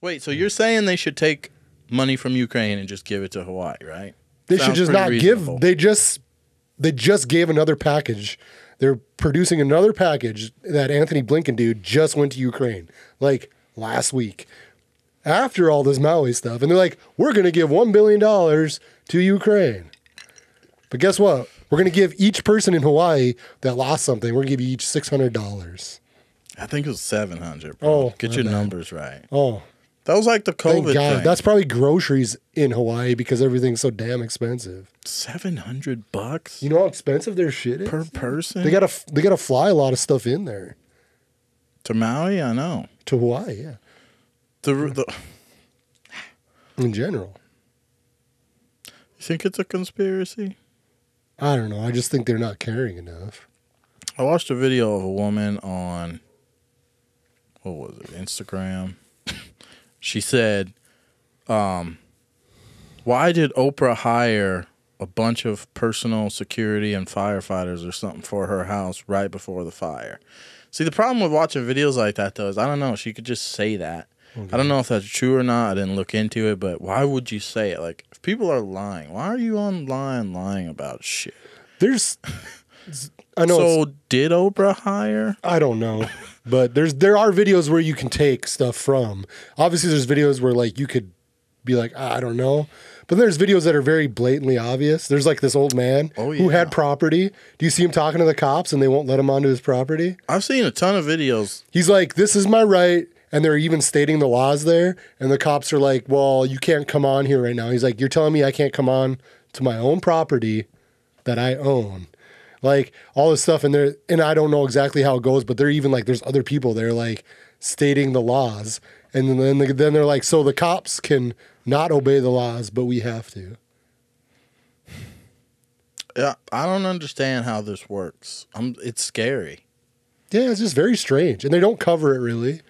Wait, so you're saying they should take money from Ukraine and just give it to Hawaii, right? They should just not reasonable. give. They just they just gave another package. They're producing another package that Antony Blinken dude just went to Ukraine like last week after all this Maui stuff, and they're like, we're gonna give one billion dollars to Ukraine. But guess what? We're gonna give each person in Hawaii that lost something. We're gonna give you each six hundred dollars. I think it was seven hundred. Bro. Oh, get your bad. numbers right. Oh, That was like the COVID thank God! thing. That's probably groceries in Hawaii because everything's so damn expensive. seven hundred bucks You know how expensive their shit is. per person They gotta they gotta fly a lot of stuff in there to Maui. I know. to Hawaii, yeah. The, the In general, you think it's a conspiracy? I don't know. I just think they're not caring enough. I watched a video of a woman on what was it, Instagram. She said, um, why did Oprah hire a bunch of personal security and firefighters or something for her house right before the fire? See, the problem with watching videos like that though is I don't know, she could just say that. I don't know if that's true or not. I didn't look into it, but why would you say it? Like, if people are lying, why are you online lying about shit? There's, I know. So, did Oprah hire? I don't know, but there's there are videos where you can take stuff from. Obviously, there's videos where like you could be like, "Ah, I don't know, but there's videos that are very blatantly obvious. There's like this old man Oh, who had property. Do you see him talking to the cops and they won't let him onto his property? I've seen a ton of videos. He's like, "This is my right," and they're even stating the laws there. And the cops are like, "Well, you can't come on here right now." He's like, "You're telling me I can't come on to my own property that I own?" Like all this stuff, and there, and I don't know exactly how it goes, but they're even like, there's other people there like stating the laws, and then then they're like, so the cops can not obey the laws, but we have to. Yeah, I don't understand how this works. I'm, it's scary. Yeah, it's just very strange, and they don't cover it really,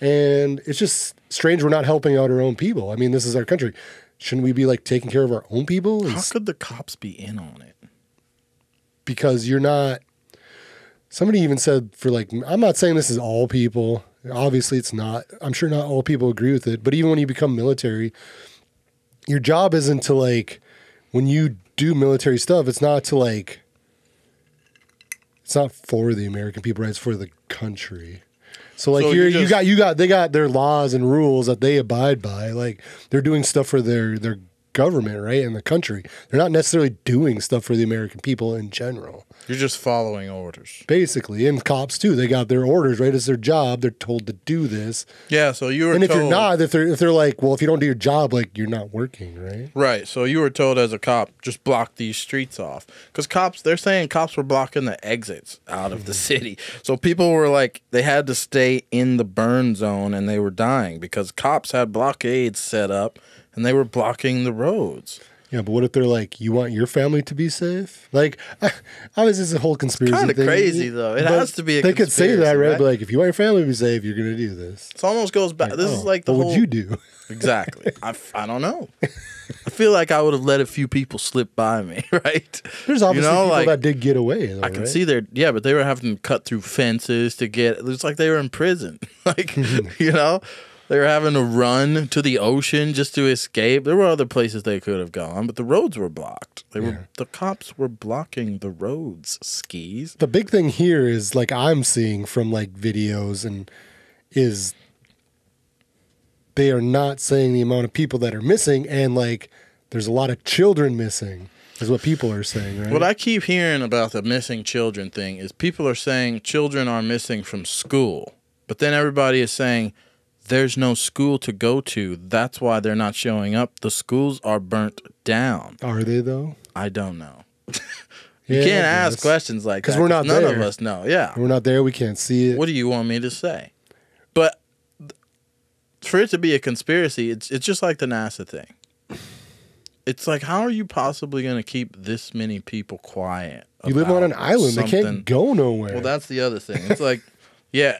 and it's just strange. We're not helping out our own people. I mean, this is our country. Shouldn't we be like taking care of our own people? How could the cops be in on it? Because you're not. Somebody even said for like, I'm not saying this is all people. Obviously, it's not. I'm sure not all people agree with it. But even when you become military, your job isn't to like, when you do military stuff, it's not to like. It's not for the American people, right? It's for the country. So like So you're, you you got you got they got their laws and rules that they abide by. Like they're doing stuff for their their government, right? And the country. They're not necessarily doing stuff for the American people in general. You're just following orders. Basically, and cops too. They got their orders, right? It's their job. They're told to do this. Yeah, so you were And if told, you're not, if they're if they're like, well, if you don't do your job, like you're not working, right? right, so you were told as a cop, just block these streets off. Because cops, they're saying cops were blocking the exits out of the mm-hmm. city. So people were like, they had to stay in the burn zone and they were dying because cops had blockades set up and they were blocking the roads. Yeah, but what if they're like, you want your family to be safe? Like, obviously, it's a whole conspiracy. kinda crazy, though. It has to be a They could say that, right? right? But like, if you want your family to be safe, you're gonna do this. It almost goes back. this is Oh, like the what whole. would you do? Exactly. I don't know. I feel like I would have let a few people slip by me, right? There's obviously know, people like- that did get away. Though, I can right? see their yeah, but they were having to cut through fences to get. It was like they were in prison. like mm-hmm. you know, they were having to run to the ocean just to escape. There were other places they could have gone, but the roads were blocked. They Yeah. were the cops were blocking the roads. Skis. the big thing here is like I'm seeing from like videos and is they are not saying the amount of people that are missing and like there's a lot of children missing is what people are saying, right? What I keep hearing about the missing children thing is people are saying children are missing from school, but then everybody is saying there's no school to go to. That's why they're not showing up. The schools are burnt down. are they though? I don't know. Yeah, you can't ask questions like 'Cause that we're not none of us know. Yeah. We're not there, we can't see it. What do you want me to say? But for it to be a conspiracy, it's it's just like the NASA thing. It's like how are you possibly going to keep this many people quiet? you live on an island, they can't go nowhere. Well, that's the other thing. It's like, yeah.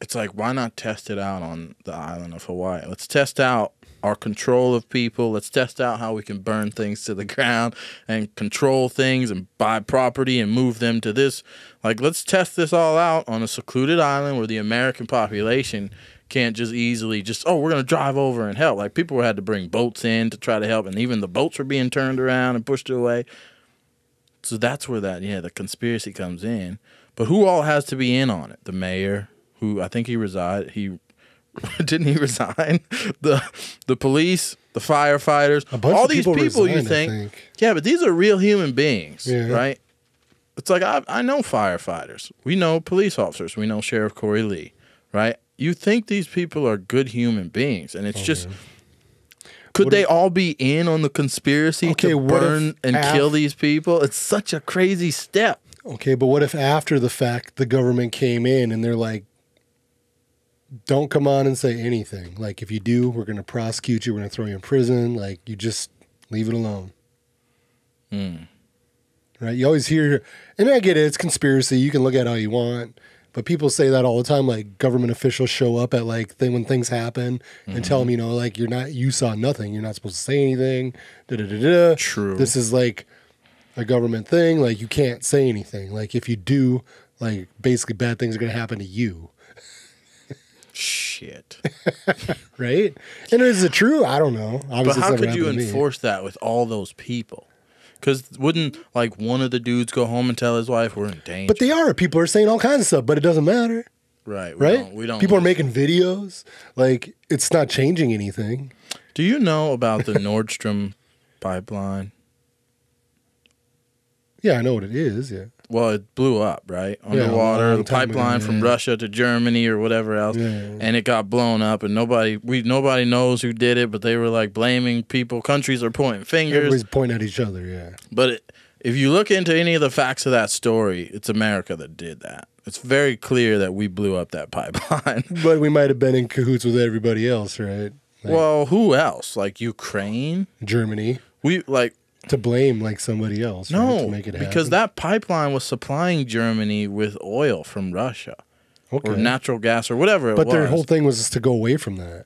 It's like, why not test it out on the island of Hawaii? Let's test out our control of people. Let's test out how we can burn things to the ground and control things and buy property and move them to this. Like, let's test this all out on a secluded island where the American population can't just easily just oh we're gonna drive over and help. Like people had to bring boats in to try to help, and even the boats were being turned around and pushed away. So that's where that yeah the conspiracy comes in. But who all has to be in on it? The mayor, who I think he reside he didn't he resign? The the police, the firefighters, A bunch all of these people people you think, think. yeah, but these are real human beings, Yeah. right? It's like I I know firefighters, we know police officers, we know Sheriff Corey Lee, right? You think these people are good human beings, and it's oh, just. Could Oh, What they if- all be in on the conspiracy Okay, to burn and af- kill these people? It's such a crazy step. Okay, but what if after the fact the government came in and they're like, don't come on and say anything. Like, if you do, we're going to prosecute you. We're going to throw you in prison. Like, you just leave it alone. Hmm. Right? You always hear, and I get it, it's conspiracy. You can look at it how you want. But people say that all the time. Like, government officials show up at like thing when things happen and tell Mm-hmm. them, you know, like, you're not, you saw nothing. You're not supposed to say anything. Da da da da. True. This is like a government thing. Like, you can't say anything. Like, if you do, like, basically bad things are going to happen to you. Shit. Right? And is it true? I don't know. But how could you enforce that with all those people? Because wouldn't like one of the dudes go home and tell his wife we're in danger? But they are. People are saying all kinds of stuff, but it doesn't matter. right, we Right? Don't, we don't. People are making videos. Like, it's not changing anything. Do you know about the Nord Stream pipeline? Yeah, I know what it is. Yeah. Well, it blew up, right? Yeah, Underwater, long the time ago, pipeline from. Russia to Germany or whatever else, Yeah, yeah, yeah. and it got blown up, and nobody we nobody knows who did it, but they were like blaming people. Countries are pointing fingers, Everybody's pointing at each other. Yeah. but it, if you look into any of the facts of that story, it's America that did that. It's very clear that we blew up that pipeline. But we might have been in cahoots with everybody else, right? Like well, who else? Like Ukraine? Germany We like to blame like somebody else. right, no, to make it happen. because that pipeline was supplying Germany with oil from Russia okay. or natural gas or whatever it but was. their whole thing was to go away from that.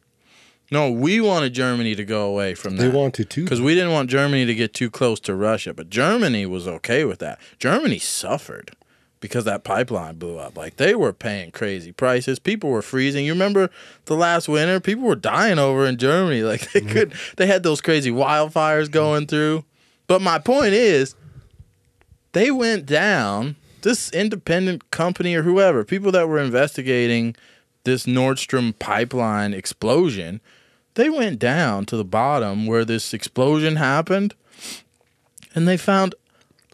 no, we wanted Germany to go away from They that. They wanted to. because we didn't want Germany to get too close to Russia, but Germany was okay with that. Germany suffered because that pipeline blew up. Like they were paying crazy prices. People were freezing. You remember the last winter? People were dying over in Germany. Like they Mm-hmm. could they had those crazy wildfires going through. But my point is they went down this independent company or whoever, people that were investigating this Nord Stream pipeline explosion, they went down to the bottom where this explosion happened and they found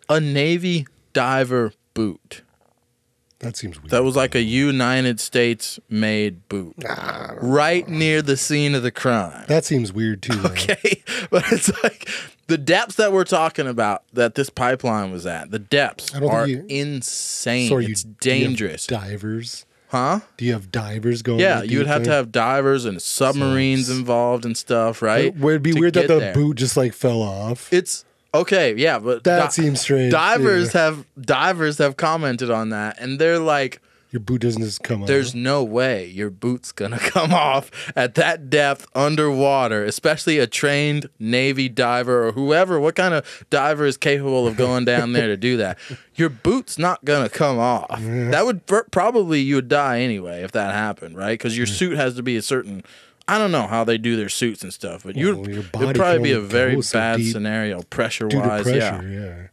a Navy diver boot. That seems weird. That was like a United States made boot. Right near the scene of the crime. that seems weird too. Okay. But it's like the depths that we're talking about that this pipeline was at, the depths are you- insane. So you, it's you dangerous. divers. huh? Do you have divers going? Yeah, you would have to have divers and submarines it's- involved and stuff, right? It would be weird that the there. boot just like fell off? It's okay, yeah, but that di- seems strange. divers Yeah. have divers have commented on that and they're like Your boot doesn't just come off. there's no way your boot's gonna come off at that depth underwater, especially a trained Navy diver or whoever. What kind of diver is capable of going down there to do that? Your boot's not gonna come off. That would pr- probably you would die anyway if that happened, right? Because your suit has to be a certain. I don't know how they do their suits and stuff, but you'd Well, your it'd probably be a very bad deep scenario pressure wise. pressure. Yeah. Yeah.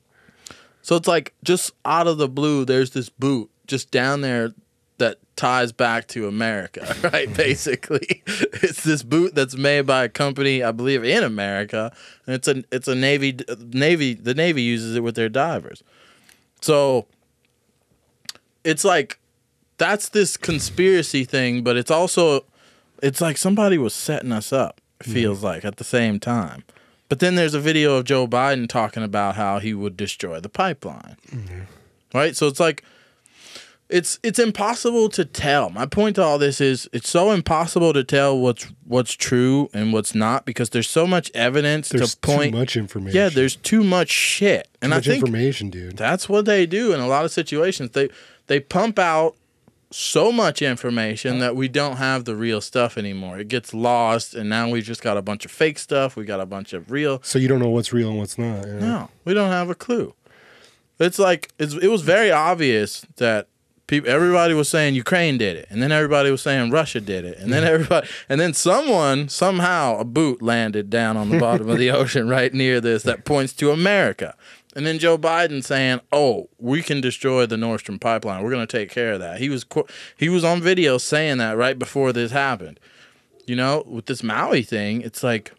So it's like just out of the blue, there's this boot just down there that ties back to America, right? Basically, it's this boot that's made by a company, I believe, in America, and it's a it's a navy navy. The navy uses it with their divers. So it's like that's this conspiracy thing, but it's also it's like somebody was setting us up. It mm-hmm. feels like at the same time. But then there's a video of Joe Biden talking about how he would destroy the pipeline. Mm-hmm. Right? So it's like it's it's impossible to tell. My point to all this is it's so impossible to tell what's what's true and what's not because there's so much evidence There's to point too much information. Yeah, there's too much shit. And too I much think information, dude. that's what they do in a lot of situations. They they pump out so much information that we don't have the real stuff anymore. It gets lost, and now we just got a bunch of fake stuff. We got a bunch of real. So you don't know what's real and what's not. yeah. No, we don't have a clue. It's like it's, it was very obvious that people, everybody was saying Ukraine did it, and then everybody was saying Russia did it, and then everybody, and then someone somehow a boot landed down on the bottom of the ocean right near this that points to America. And then Joe Biden saying, "Oh, we can destroy the Nord Stream pipeline. We're going to take care of that." He was he was on video saying that right before this happened. You know, with this Maui thing, it's like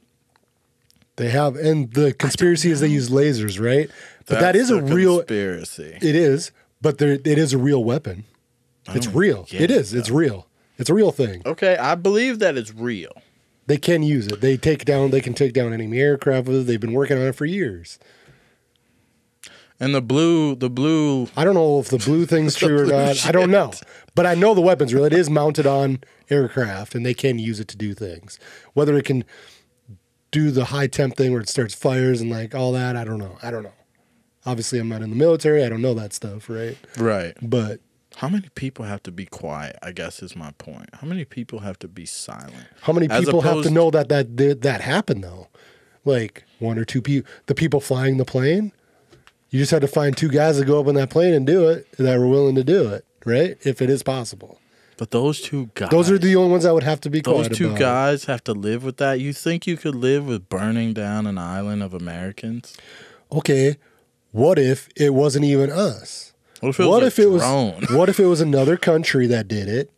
They have, and the conspiracy is they use lasers, right? But that's is a real. conspiracy. It is, but there, it is a real weapon. It's real. It is. It's real. It's a real thing. Okay, I believe that it's real. They can use it. They take down. They can take down enemy aircraft with it. They've been working on it for years. And the blue, the blue, I don't know if the blue thing's true or not. I don't know, but I know the weapon's real. It is mounted on aircraft, and they can use it to do things. Whether it can do the high temp thing where it starts fires and like all that, I don't know. I don't know. Obviously, I'm not in the military. I don't know that stuff, right? right? But How many people have to be quiet? I guess is my point. How many people have to be silent? how many As people have to know that that that, that happened though? Like one or two people, the people flying the plane. You just had to find two guys to go up on that plane and do it that were willing to do it, right? If it is possible. But those two guys, Those are the only ones that would have to be those two about guys have to live with that. You think you could live with burning down an island of Americans? okay, what if it wasn't even us? What if it was what a if it was what if it was another country that did it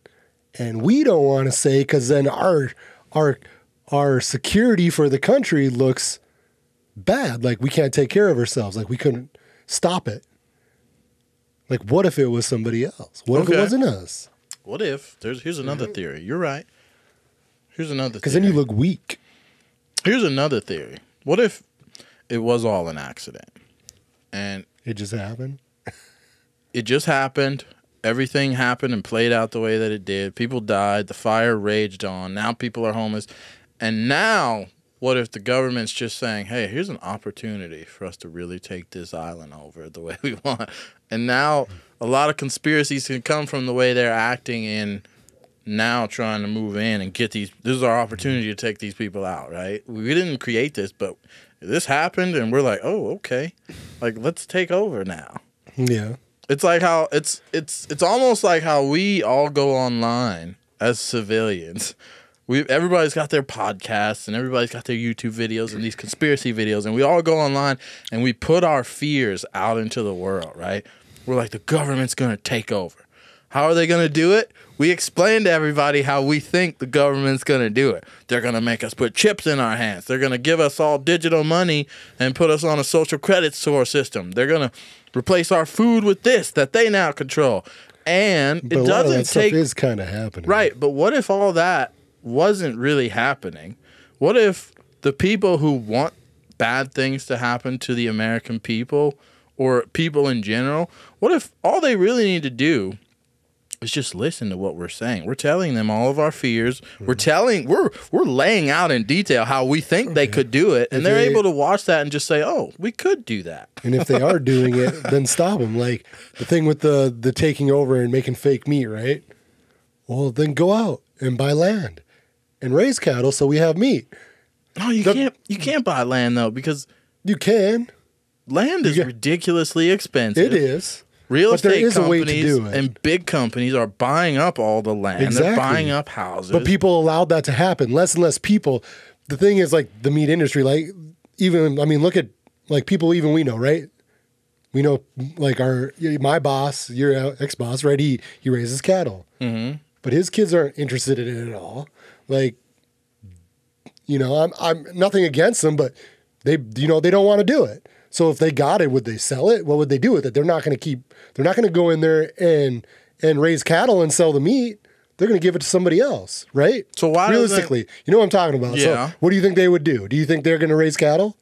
and we don't want to say cuz then our our our security for the country looks bad like we can't take care of ourselves like we couldn't stop it like what if it was somebody else what if it wasn't us What if there's here's another theory. You're right. Here's another theory. then you look weak Here's another theory. What if it was all an accident? And it just happened it just happened. Everything happened and played out the way that it did. People died. The fire raged on. Now people are homeless. And now, what if the government's just saying, hey, here's an opportunity for us to really take this island over the way we want? And now a lot of conspiracies can come from the way they're acting in now trying to move in and get these. This is our opportunity to take these people out, right? We didn't create this, but this happened and we're like, oh, okay. Like, let's take over now. yeah It's like how it's it's it's almost like how we all go online as civilians. We everybody's got their podcasts and everybody's got their YouTube videos and these conspiracy videos and we all go online and we put our fears out into the world, right? We're like the government's going to take over. How are they going to do it? We explain to everybody how we think the government's going to do it. They're going to make us put chips in our hands. They're going to give us all digital money and put us on a social credit score system. They're going to replace our food with this that they now control. And it a lot of doesn't take is kind of happening Right, but what if all that wasn't really happening? What if the people who want bad things to happen to the American people or people in general, what if all they really need to do is just listen to what we're saying? We're telling them all of our fears. We're Mm-hmm. telling we're we're laying out in detail how we think they could do it, and If they're they- able to watch that and just say, "Oh, we could do that." And if they are doing it, then stop them. Like the thing with the the taking over and making fake meat, right? Well, then go out and buy land and raise cattle so we have meat. No, you The- can't. You can't buy land though because You can. land is Yeah. ridiculously expensive. It is. Real But there estate is a way to companies do it. and big companies are buying up all the land. Exactly. They're buying up houses. But people allowed that to happen. Less and less people. The thing is, like the meat industry, like even I mean, look at like people even we know, right? We know like our my boss, your ex boss, right? He he raises cattle, hmm but his kids aren't interested in it at all. Like, you know, I'm I'm nothing against them, but they you know they don't want to do it. So if they got it, would they sell it? What would they do with it? They're not going to keep. They're not going to go in there and and raise cattle and sell the meat. They're going to give it to somebody else, right? So why realistically, you know what I'm talking about? Yeah. So what do you think they would do? Do you think they're going to raise cattle?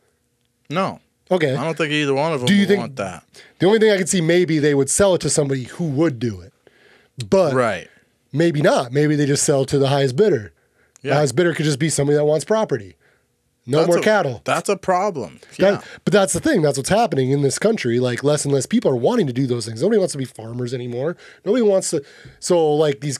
No, Okay. I don't think either one of them Do you would think- want that. The only thing I could see maybe they would sell it to somebody who would do it, but Right. maybe not. Maybe they just sell to the highest bidder. Yeah. highest bidder could just be somebody that wants property. No That's more a- cattle. That's a problem. Yeah. That, but that's the thing. That's what's happening in this country. Like less and less people are wanting to do those things. Nobody wants to be farmers anymore. Nobody wants to. So like these,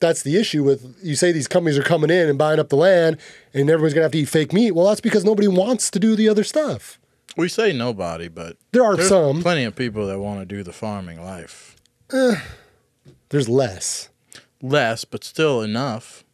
that's the issue with you say these companies are coming in and buying up the land, and everyone's gonna have to eat fake meat. Well, that's because nobody wants to do the other stuff. we say nobody, but There are some. plenty of people that want to do the farming life. Eh, there's less. Less, but still enough.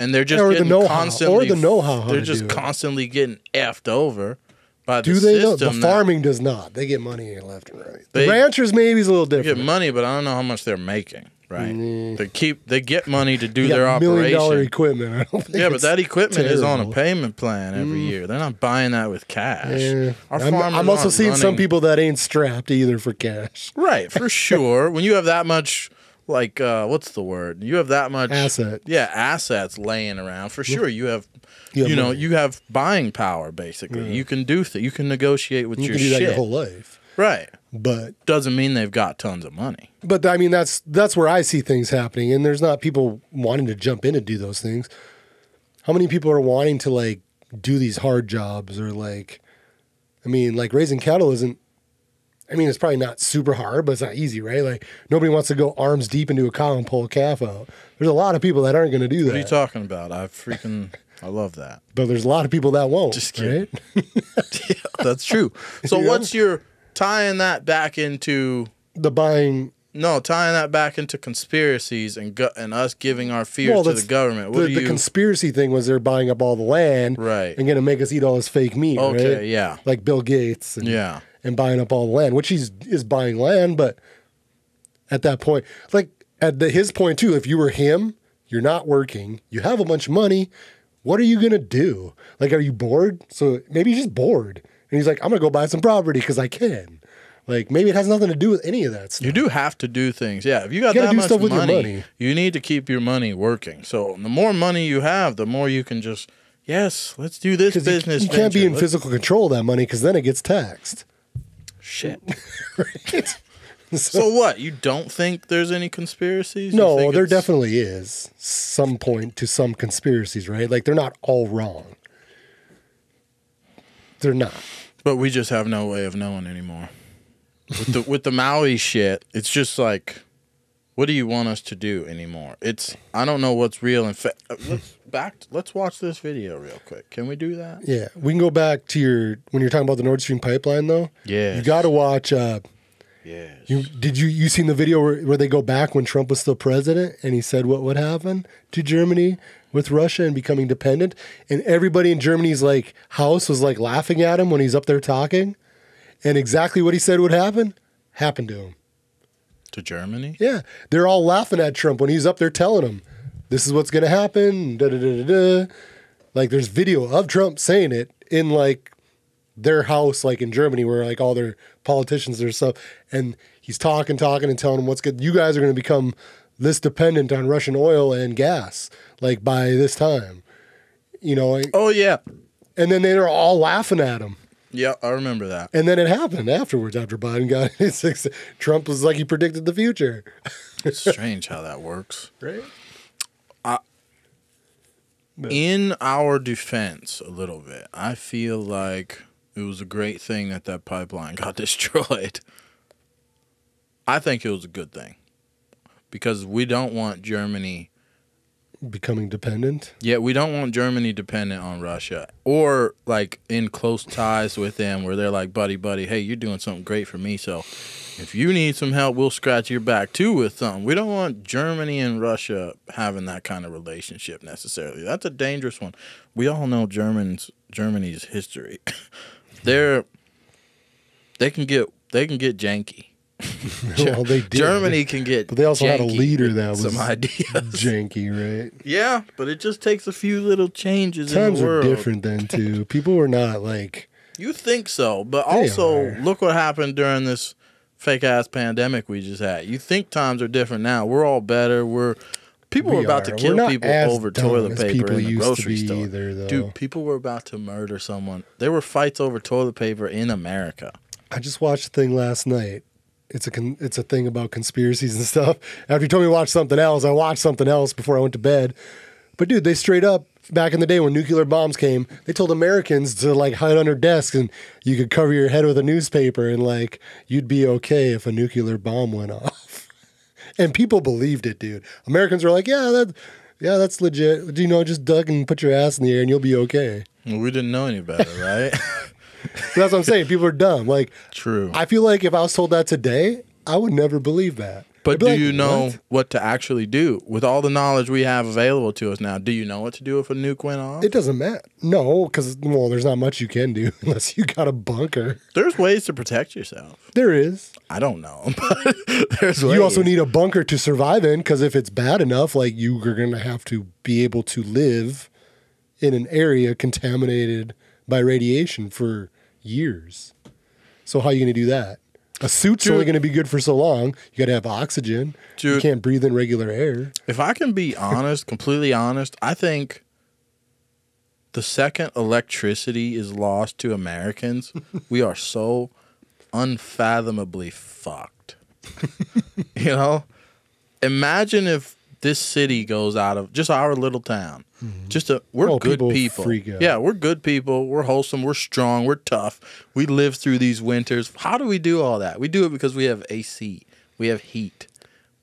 And they're just Or the getting know-how- or constantly. the know-how how They're just constantly getting effed over by the Do they? know? system. The that- farming does not. They get money left and right. They- the ranchers maybe is a little They different. get money, but I don't know how much they're making. Right? They keep they get money to do They their got million dollar operation. equipment. I don't think Yeah, but that equipment is on a terrible. Mm. payment plan every year. They're not buying that with cash. Yeah. I'm, I'm also seeing some running- people that ain't strapped either for cash. Right, for sure. when you have that much, like, uh, what's the word? You have that much Asset. Yeah, assets laying around. For sure, you have, You you, know, money. you have buying power. Basically, you can do th- You can negotiate with You your can do that shit. your whole life. right. But Doesn't mean they've got tons of money. but I mean that's that's where I see things happening, and there's not people wanting to jump in and do those things. How many people are wanting to like do these hard jobs or like, I mean, like raising cattle isn't. I mean, it's probably not super hard, but it's not easy, right? Like nobody wants to go arms deep into a cow and pull a calf out. There's a lot of people that aren't going to do that. What are you talking about? I freaking, I love that. but there's a lot of people that won't. Just kidding. right? yeah, that's true. So, You know? what's your tying that back into? The buying No, tying that back into conspiracies and go- and us giving our fears Well, to the government. What the, do the conspiracy thing was they're buying up all the land Right. and going to make us eat all this fake meat. okay, right? yeah, like Bill Gates and, yeah. And buying up all the land, which he's is buying land, but at that point, like at the, his point too, if you were him, you're not working, you have a bunch of money, what are you gonna do? Like, are you bored? So maybe he's just bored, and he's like, I'm gonna go buy some property because I can. Like maybe it has nothing to do with any of that stuff. You do have to do things. Yeah, if you got You that do much stuff with your money, money. you need to keep your money working. So the more money you have, the more you can just yes, let's do this business. you, can't be in Let's- physical control of that money because then it gets taxed. Shit. So what? You don't think there's any conspiracies? No, there definitely is some point to some conspiracies, right? Like they're not all wrong. They're not. But we just have no way of knowing anymore. With the with the Maui shit, it's just like, what do you want us to do anymore? It's I don't know what's real and fa- uh, back. Let's watch this video real quick. Can we do that? Yeah, we can go back to your when you're talking about the Nord Stream pipeline, though. Yeah. you got to watch. Uh, Yes. you did you you seen the video where, where they go back when Trump was still president and he said what would happen to Germany with Russia and becoming dependent, and everybody in Germany's like house was like laughing at him when he's up there talking, and exactly what he said would happen happened to him. to Germany. Yeah, they're all laughing at Trump when he's up there telling them, "This is what's going to happen." Da, da, da, da, da. Like there's video of Trump saying it in like their house, like in Germany, where like all their politicians their stuff, and he's talking, talking, and telling them what's good. You guys are going to become this dependent on Russian oil and gas, like by this time, you know. Oh yeah, And then they're all laughing at him. yeah. I remember that. And then it happened afterwards. After Biden got his, Trump was like he predicted the future, It's strange how that works. right? In our defense, a little bit, I feel like it was a great thing that that pipeline got destroyed. I think it was a good thing because we don't want Germany. Becoming dependent. Yeah, we don't want Germany dependent on Russia or like in close ties with them where they're like, buddy, buddy, hey, you're doing something great for me. So if you need some help, we'll scratch your back too with something. We don't want Germany and Russia having that kind of relationship necessarily. That's a dangerous one. We all know Germans Germany's history. They're they can get they can get janky. well, they did. Germany can get But they also had a leader that was some ideas. janky, right? Yeah, but it just takes a few little changes Times in the were different then too. People were not like You think so, but also look what happened during this fake ass pandemic we just had. You think times are different now. We're all better. We're people We were about are. to kill people over toilet paper people in the grocery be store. either. Dude, people were about to murder someone. There were fights over toilet paper in America. I just watched a thing last night. It's a con- it's a thing about conspiracies and stuff. After you told me to watch something else, I watched something else before I went to bed. But dude, they straight up back in the day when nuclear bombs came, they told Americans to like hide under desks and you could cover your head with a newspaper and like you'd be okay if a nuclear bomb went off. and people believed it, dude. Americans were like, yeah, that, yeah, that's legit. You know, just duck and put your ass in the air and you'll be okay. We didn't know any better, right? So that's what I'm saying. People are dumb. Like, True. I feel like if I was told that today, I would never believe that. But be do like, you know "What?" what? to actually do with all the knowledge we have available to us now? Do you know what to do if a nuke went off? It doesn't matter. No, because well, there's not much you can do unless you got a bunker. There's ways to protect yourself. There is. I don't know, but there's ways. You also need a bunker to survive in because if it's bad enough, like you are going to have to be able to live in an area contaminated by radiation for years. So how are you going to do that? A suit's Dude. only going to be good for so long. You got to have oxygen. You can't breathe in regular air. If I can be honest, completely honest, I think the second electricity is lost to Americans, we are so unfathomably fucked. you know? Imagine if this city goes out of just our little town. Mm-hmm. Just a we're Oh, good people people. Yeah, we're good people. We're wholesome. We're strong. We're tough. We live through these winters. How do we do all that? We do it because we have AC. We have heat.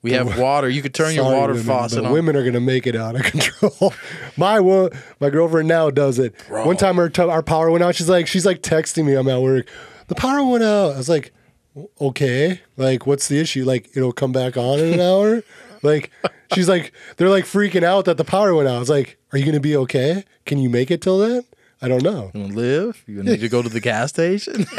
We have water. You could turn your water women, faucet on. Women are going to make it out of control. my wo- my girlfriend now does it. Bro. One time our, t- our power went out. She's like, she's like texting me. I'm at work. The power went out. I was like, okay. Like, what's the issue? Like, it'll come back on in an hour. Like, she's like, they're like freaking out that the power went out. I was like, are you going to be okay? Can you make it till then? I don't know. You wanna live? You need to go to the gas station?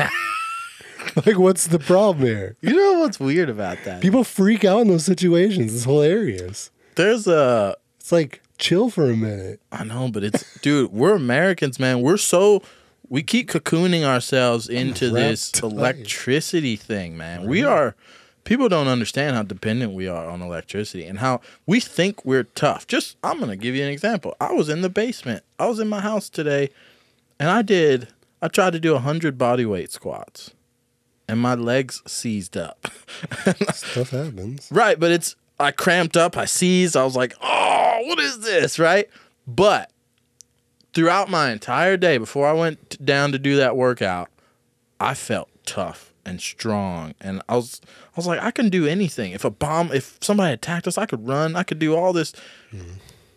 Like, what's the problem here? you know what's weird about that? People freak out in those situations. It's hilarious. There's a It's like, chill for a minute. I know, but it's dude, we're Americans, man. We're so we keep cocooning ourselves into this electricity thing, man. We are people don't understand how dependent we are on electricity and how we think we're tough. Just I'm gonna give you an example. I was in the basement. I was in my house today and I did I tried to do hundred body weight squats. And my legs seized up. Stuff happens. Right, but it's I cramped up, I seized, I was like, "Oh, what is this?" right? But throughout my entire day before I went down to do that workout, I felt tough and strong and I was I was like, I can do anything. If a bomb if somebody attacked us, I could run, I could do all this. Mm-hmm.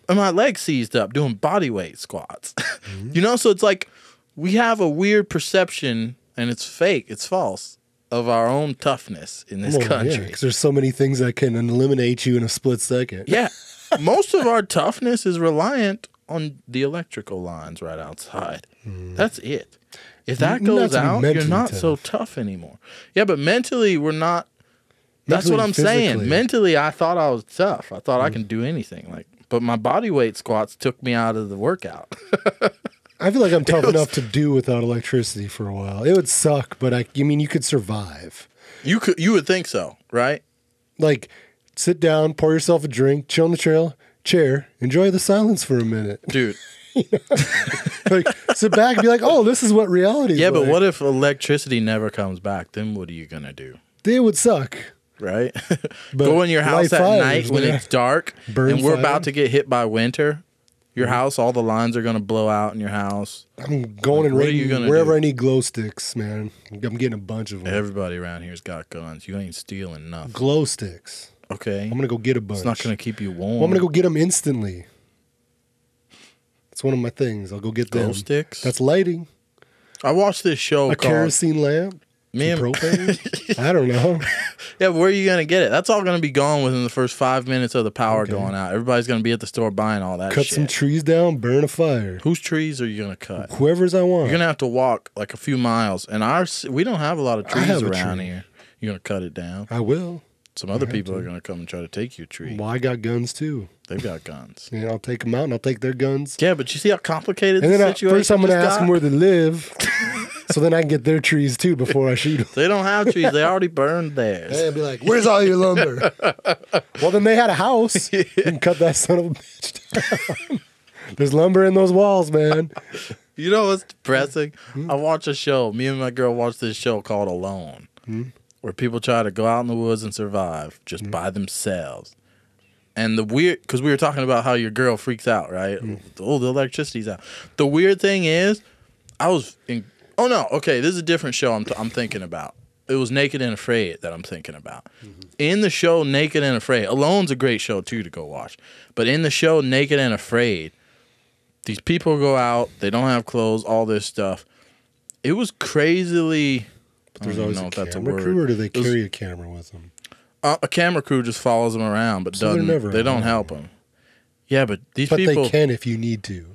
And my leg seized up doing body weight squats. Mm-hmm. you know, so it's like we have a weird perception and it's fake, it's false of our own toughness in this Well, country. because there's so many things that can eliminate you in a split second. Yeah. Most of our toughness is reliant on the electrical lines right outside. Mm-hmm. That's it. If that goes out, you're not so tough anymore. Yeah, but mentally, we're not. That's Mentally what I'm saying. Mentally, I thought I was tough. I thought I can do anything. Like, but my body weight squats took me out of the workout. I feel like I'm tough enough to do without electricity for a while. It would suck, but I, you mean you could survive. you could, you would think so, right? Like, sit down, pour yourself a drink, chill on the trail, chair, enjoy the silence for a minute. Dude. Like, sit back and be like, oh, this is what reality is. Yeah, but like. what if electricity never comes back? Then what are you gonna do? They would suck. right? But Go in your house at fires, night when it's dark Burn and we're fire. about to get hit by winter. Your mm-hmm. house, all the lines are gonna blow out in your house. I'm going and are you raiding wherever do? I need glow sticks, man. I'm getting a bunch of them. Everybody around here's got guns. You ain't stealing nothing. glow sticks. Okay, I'm gonna go get a bunch. it's not gonna keep you warm. Well, I'm gonna go get them instantly. It's one of my things. I'll go get glow them. sticks. That's lighting. I watched this show a called kerosene lamp. Me and propane. I don't know. Yeah, but where are you gonna get it? That's all gonna be gone within the first five minutes of the power Okay. going out. Everybody's gonna be at the store buying all that Cut shit. some trees down, burn a fire. Whose trees are you gonna cut? Whoever's I want. You're gonna have to walk like a few miles, and our we don't have a lot of trees around tree. here. You're gonna cut it down. I will. Some other people to. are gonna come and try to take your tree. Well, I got guns too. They've got guns. And I'll take them out and I'll take their guns. Yeah, but you see how complicated And the then I, situation first I'm gonna ask got? them where they live, so then I can get their trees too before I shoot them. They don't have trees. They already burned theirs. And be like, "Where's all your lumber?" well, then they had a house. You can cut that son of a bitch down. There's lumber in those walls, man. You know what's depressing? Hmm? I watch a show. Me and my girl watch this show called Alone, Hmm? where people try to go out in the woods and survive just Hmm? by themselves. And the weird, because we were talking about how your girl freaks out, right? Mm. Oh, the electricity's out. The weird thing is, I was in. Oh no, okay, this is a different show. I'm, t- I'm thinking about. It was Naked and Afraid that I'm thinking about. Mm-hmm. In the show Naked and Afraid, Alone's a great show too to go watch. But in the show Naked and Afraid, these people go out, they don't have clothes, all this stuff. It was crazily. But there's I don't always know a if that's a word. crew, or do they It was- carry a camera with them? Uh, a camera crew just follows them around, but So doesn't. never they don't help them. Yeah, but these But people. they can if you need to.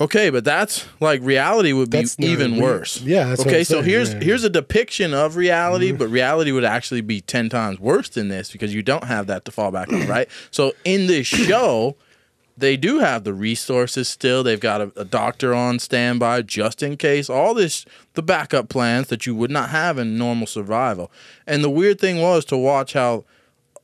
Okay, but that's like reality would be That's even worse. Yeah, okay. So saying, here's yeah. here's a depiction of reality, but reality would actually be ten times worse than this because you don't have that to fall back on, right? So in this show, they do have the resources still. They've got a, a doctor on standby just in case. All this, the backup plans that you would not have in normal survival. And the weird thing was to watch how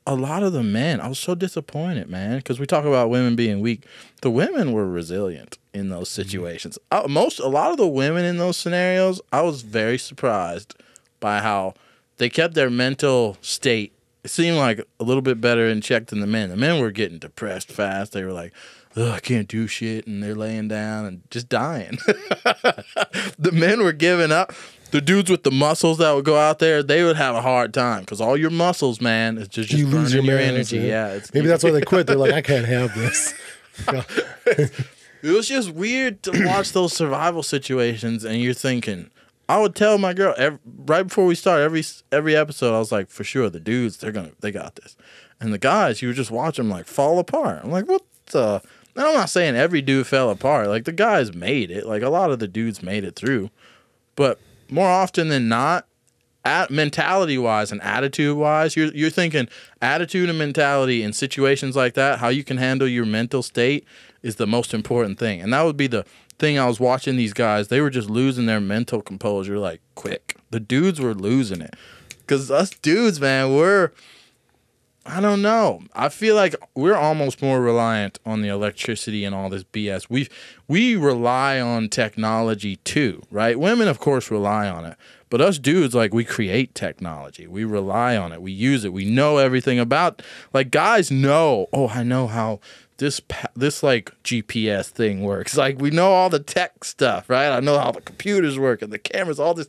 a lot of the men, I was so disappointed, man, because we talk about women being weak. The women were resilient in those situations. Uh, most, a lot of the women in those scenarios, I was very surprised by how they kept their mental state. It seemed like a little bit better in check than the men. The men were getting depressed fast. They were like, Ugh, I can't do shit, and they're laying down and just dying. the men were giving up. The dudes with the muscles that would go out there, they would have a hard time because all your muscles, man, is just, just you lose your, your energy. yeah. Yeah, it's, maybe that's why they quit. They're like, I can't have this. It was just weird to watch those survival situations, and you're thinking. I would tell my girl every, right before we start every every episode. I was like, for sure, the dudes they're gonna they got this, and the guys you would just watch them like fall apart. I'm like, what the? And I'm not saying every dude fell apart. Like the guys made it. Like a lot of the dudes made it through, but more often than not, at mentality wise and attitude wise, you're you're thinking attitude and mentality in situations like that, how you can handle your mental state is the most important thing. And that would be the thing I was watching these guys, they were just losing their mental composure like quick. The dudes were losing it. Cuz us dudes, man, we're I don't know. I feel like we're almost more reliant on the electricity and all this BS. We we rely on technology too, right? Women of course rely on it. But us dudes like we create technology. We rely on it. We use it. We know everything about like guys know, oh, I know how this this like GPS thing works. Like we know all the tech stuff, right? I know how the computers work and the cameras, all this.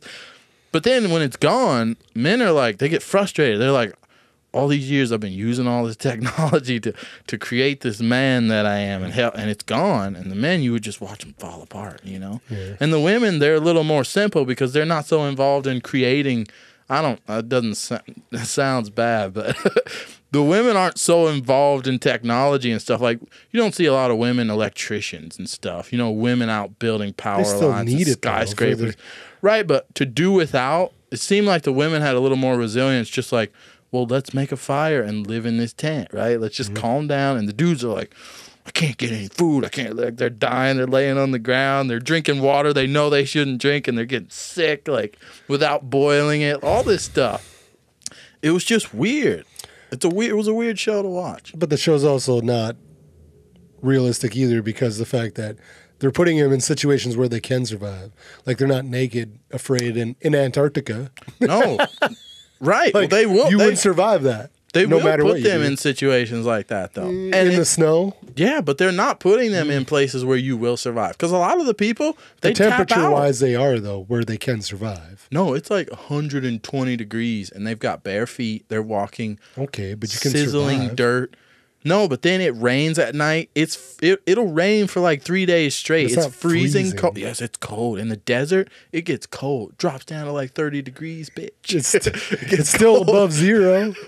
But then when it's gone, men are like they get frustrated. They're like all these years I've been using all this technology to to create this man that I am and help and it's gone and the men you would just watch them fall apart, you know. And the women they're a little more simple because they're not so involved in creating I don't it doesn't sound, it sounds bad, but the women aren't so involved in technology and stuff like you don't see a lot of women electricians and stuff. You know, women out building power lines and it, though, skyscrapers. Right, but to do without, it seemed like the women had a little more resilience, just like, well, let's make a fire and live in this tent, right? Let's just calm down. And the dudes are like, I can't get any food. I can't. Like, they're dying. They're laying on the ground. They're drinking water they know they shouldn't drink, and they're getting sick, like without boiling it. All this stuff. It was just weird. It's a weird. It was a weird show to watch. But the show's also not realistic either because the fact that they're putting him in situations where they can survive. Like they're not naked, afraid in, in Antarctica. No, right? Like well, they will. You they, would survive that. They no will matter put what them in situations like that, though. Mm. in And the snow. Yeah, but they're not putting them in mm. places where you will survive. Because a lot of the people they The tap temperature out. wise they are though, where they can survive. No, it's like 120 degrees, and they've got bare feet. They're walking Okay, but you can sizzling survive. dirt. No, but then it rains at night. It's it, it'll rain for like three days straight. It's It's, freezing, freezing. cold. Yes, it's cold in the desert. It gets cold. Drops down to like 30 degrees, bitch. It's, it's still above zero.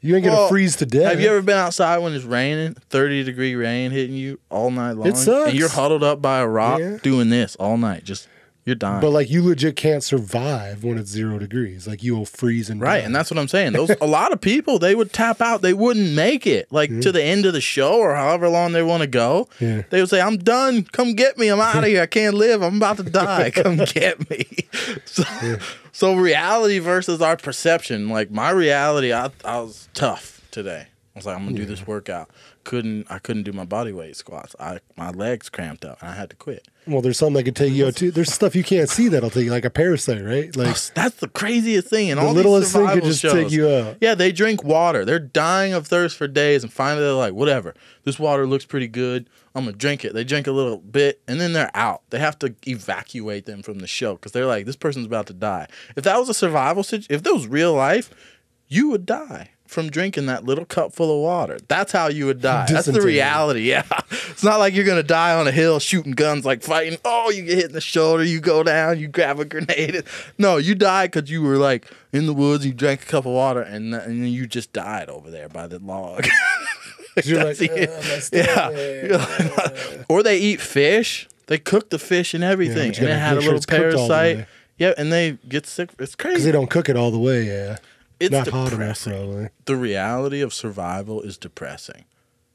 You ain't gonna Well, freeze to death. Have you ever been outside when it's raining, 30 degree rain hitting you all night long? It sucks. And you're huddled up by a rock Yeah. doing this all night. Just you're dying. But like you legit can't survive when it's zero degrees. Like you will freeze and Right, die. and that's what I'm saying. Those a lot of people they would tap out. They wouldn't make it like to mm. the end of the show or however long they want to go. Yeah. They would say, "I'm done. Come get me. I'm out of here. I can't live. I'm about to die. Come get me." So, so reality versus our perception. Like my reality, I I was tough today. I was like, I'm gonna do this workout couldn't I couldn't do my body weight squats. I my legs cramped up and I had to quit. Well, there's something that could take you out too. There's stuff you can't see that'll take you, like a parasite, right? Like That's the craziest thing. And the all littlest thing could just shows, take you out. Yeah, they drink water. They're dying of thirst for days, and finally they're like, whatever. This water looks pretty good. I'm gonna drink it. They drink a little bit, and then they're out. They have to evacuate them from the show because they're like, this person's about to die. If that was a survival situation, if that was real life, you would die from drinking that little cup full of water. That's how you would die. That's the reality. Yeah, it's not like you're gonna die on a hill shooting guns, like fighting. Oh, you get hit in the shoulder, you go down, you grab a grenade. No, you died because you were like in the woods. You drank a cup of water, and and then you just died over there by the log. you're like, That's it. "Uh, yeah, or they eat fish. They cook the fish and everything, you and it had a little it's cooked all the parasite. Yeah, and they get sick. It's crazy. because they don't cook it all the way. Yeah, It's not hot enough depressing. probably The reality of survival is depressing.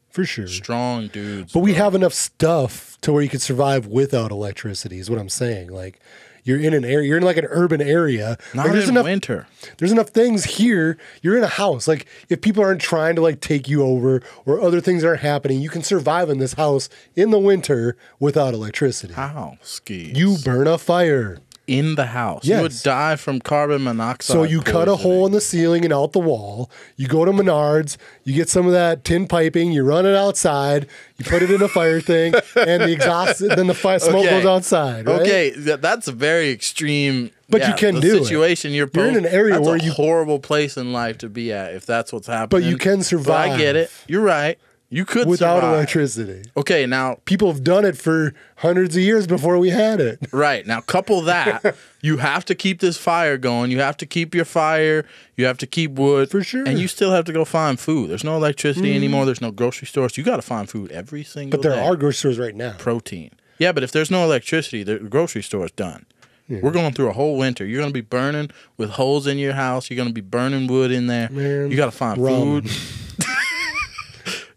for sure. Strong dudes, But we bro. have enough stuff to where you could survive without electricity. Is what I'm saying. Like you're in an area, you're in like an urban area. not like, there's in enough winter. there's enough things here. You're in a house. Like if people aren't trying to like take you over or other things aren't happening, you can survive in this house in the winter without electricity. How skis? You burn a fire. In the house. You would die from carbon monoxide. So you cut a hole in the ceiling and out the wall. You go to Menards. You get some of that tin piping. You run it outside. You put it in a fire thing, and the exhaust. Then the fire smoke Okay. goes outside. Right? Okay, that's a very extreme. But you can do it. situation You're, You're in an area where a you- horrible place in life to be at if that's what's happening. But you can But I get it. You're right. You could without survive. electricity. Okay, now People have done it for hundreds of years before we had it. Right. Now, couple that. you have to keep this fire going. You have to keep your fire. You have to keep wood. For sure. And you still have to go find food. There's no electricity mm-hmm. anymore. There's no grocery stores. You got to find food every single day. But there day. are grocery stores right now. protein. Yeah, but if there's no electricity, the grocery store's done. We're going through a whole winter. You're going to be burning with holes in your house. You're going to be burning wood in there. Man, you got to find ramen. food.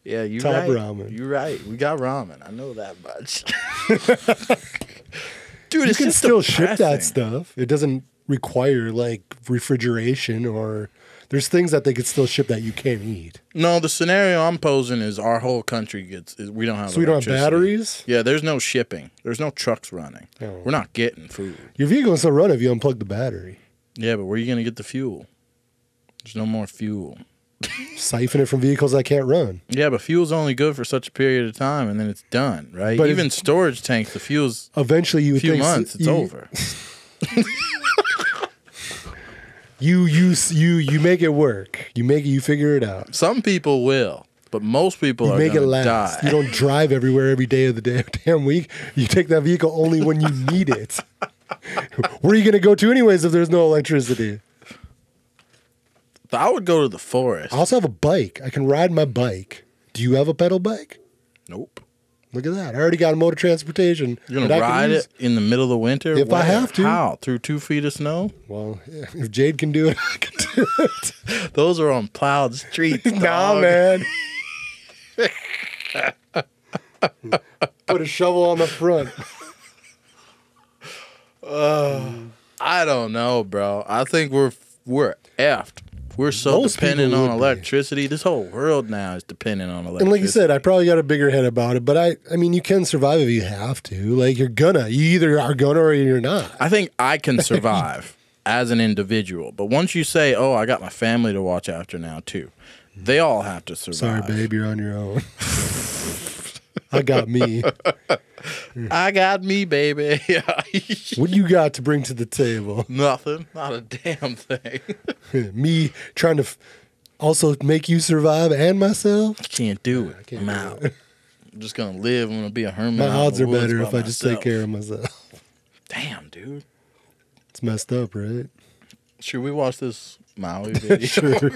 yeah, you Top right. ramen. You're right. We got ramen. I know that much. Dude, You can still ship that stuff. It doesn't require like refrigeration or there's things that they could still ship that you can't eat. No, the scenario I'm posing is our whole country gets. Is we don't have. So we don't have batteries. Yeah, there's no shipping. There's no trucks running. Oh. We're not getting food. Your vehicle can still run if you unplug the battery. Yeah, but where are you gonna get the fuel? There's no more fuel. Siphon it from vehicles that can't run. Yeah, but fuel's only good for such a period of time, and then it's done, right? But Even storage tanks, the fuel's Eventually, you a few months, it's you, over. You you you you make it work. You make it. You figure it out. Some people will, but most people You are make it last. die. You don't drive everywhere every day of the damn, damn week. You take that vehicle only when you need it. Where are you going to go to anyways if there's no electricity? I would go to the forest. I also have a bike. I can ride my bike. Do you have a pedal bike? nope. Look at that. I already got a motor transportation. You're I can ride it in the middle of the winter? If I have to. How? Through two feet of snow? Well, yeah, if Jade can do it, I can do it. Those are on plowed streets. nah, man. Put a shovel on the front. I don't know, bro. I think we're we're effed. We're so Most dependent on would be. electricity. This whole world now is dependent on electricity. And like you said, I probably got a bigger head about it, but I, I mean, you can survive if you have to. Like you're gonna, you either are gonna or you're not. I think I can survive as an individual, but once you say, "Oh, I got my family to watch after now too," they all have to survive. Sorry, babe, you're on your own. I got me. I got me, baby. What you got to bring to the table? Nothing. Not a damn thing. me trying to f- also make you survive and myself. Can't do it. can't I'm out. I'm just gonna live. I'm gonna be a hermit. My odds are better if I just take care of myself. Damn, dude. It's messed up, right? Should we watch this Maui video? Sure.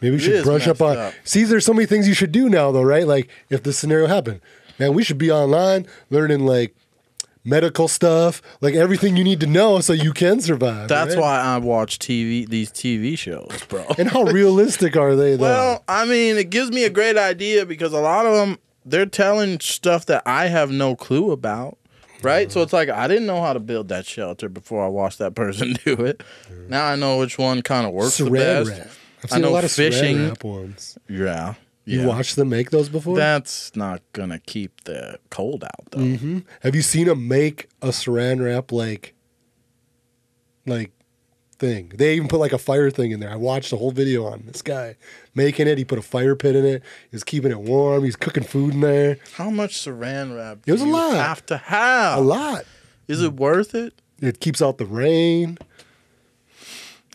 Maybe we It should brush up on. up. See, there's so many things you should do now, though, right? Like if this scenario happened, man, we should be online learning like medical stuff, like everything you need to know so you can survive. That's right? why I watch TV, these TV shows, bro. And how realistic are they, though? well, I mean, it gives me a great idea because a lot of them they're telling stuff that I have no clue about. Right, so mm-hmm. it's like I didn't know how to build that shelter before I watched that person do it. Now I know which one kind of works the best. wrap. I've I seen a lot of fishing- saran wrap ones. Yeah, You Yeah. watched them make those before? That's not gonna keep the cold out though. hmm Have you seen them make a saran wrap like, like, thing? They even put like a fire thing in there. I watched a whole video on this guy making it. He put a fire pit in it. He was keeping it warm. He's cooking food in there. How much saran wrap It was do a you lot. have to have? A lot. Is it worth it? It keeps out the rain.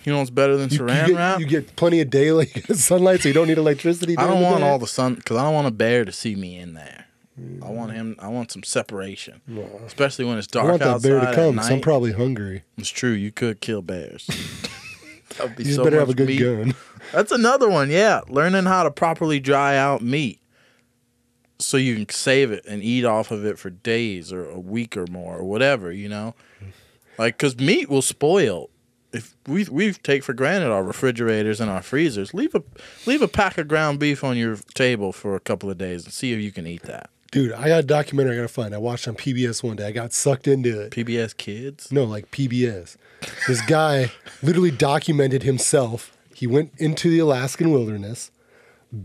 You know what's better than You, you saran get, wrap? you get plenty of daylight sunlight, so you don't need electricity. I don't want all the sun because I don't want a bear to see me in there. I mm. want him. I want some separation, especially when it's dark I want that outside bear to come. I'm probably hungry. it's true. You could kill bears. that would be You so better have a good meat. gun. That's another one. Yeah, learning how to properly dry out meat so you can save it and eat off of it for days or a week or more or whatever. You know, like because meat will spoil. If we we take for granted our refrigerators and our freezers, leave a leave a pack of ground beef on your table for a couple of days and see if you can eat that. Dude, I got a documentary I gotta find. I watched on PBS one day. I got sucked into it. PBS Kids. No, like PBS. This guy literally documented himself. He went into the Alaskan wilderness,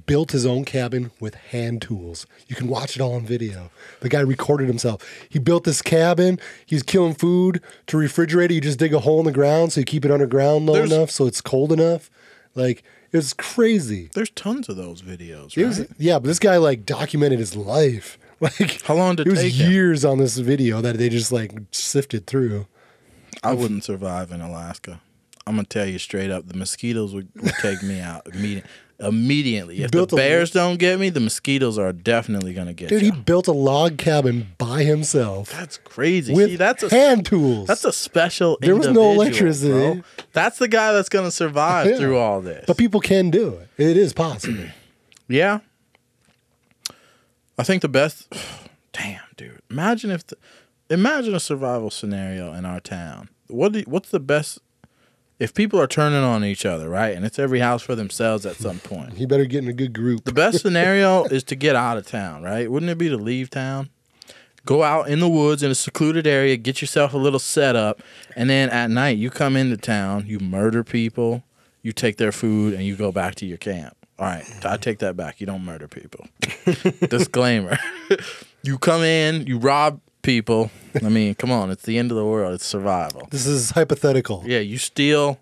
built his own cabin with hand tools. You can watch it all on video. The guy recorded himself. He built this cabin. He's killing food to refrigerate it. You just dig a hole in the ground so you keep it underground low There's- enough so it's cold enough. Like it's crazy. There's tons of those videos, It right? was yeah, but this guy like documented his life. Like How long did it it was him? years on this video that they just like sifted through. I wouldn't survive in Alaska. I'm gonna tell you straight up, the mosquitoes would, would take me out immediately. Immediately, if the built a- bears don't get me, the mosquitoes are definitely gonna get me. Dude, you. he built a log cabin by himself That's crazy. with See, that's a hand tools. that's a special. There was no electricity. bro. That's the guy that's gonna survive Yeah. through all this. but people can do it. It is possible. Yeah. I think the best. Damn, dude. Imagine if. The, imagine a survival scenario in our town. What? Do, what's the best? If people are turning on each other, right, and it's every house for themselves at some point. he better get in a good group. The best scenario is to get out of town, right? Wouldn't it be to leave town? Go out in the woods in a secluded area, get yourself a little setup, and then at night you come into town, you murder people, you take their food, and you go back to your camp. All right, I take that back. You don't murder people. Disclaimer. you come in, you rob people. I mean, come on, it's the end of the world. It's survival. This is hypothetical. Yeah, you steal,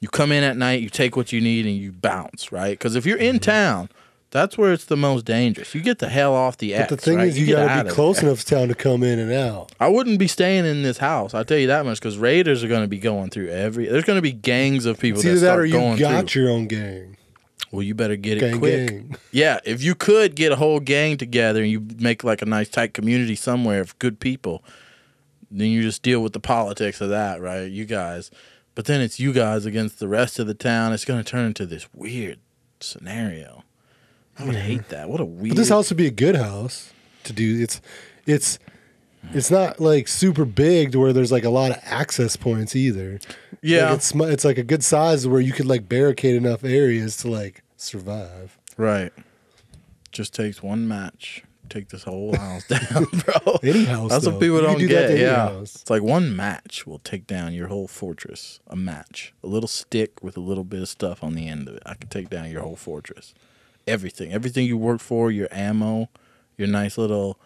you come in at night, you take what you need, and you bounce, right? Because if you're in Mm-hmm. town, that's where it's the most dangerous. You get the hell off the But the thing right? is, you, get gotta be close enough to town to come in and out. I wouldn't be staying in this house. I'll tell you that much because raiders are going to be going through every. There's going to be gangs of people It's that either that start or you got through. your own gang. Well, you better get it quick. gang. Yeah, if you could get a whole gang together and you make like a nice tight community somewhere of good people, then you just deal with the politics of that, right? You guys. But then it's you guys against the rest of the town. It's going to turn into this weird scenario. I would hate that. What a weird. But this house would be a good house to do. It's, it's, it's not like super big to where there's like a lot of access points either. Yeah. Like it's it's like a good size where you could like barricade enough areas to like survive. Right. Just takes one match. Take this whole house down, bro. Any house, That's though. what people You don't do get. Yeah. house. It's like one match will take down your whole fortress. A match. A little stick with a little bit of stuff on the end of it. I can take down your whole fortress. Everything. Everything you work for, your ammo, your nice little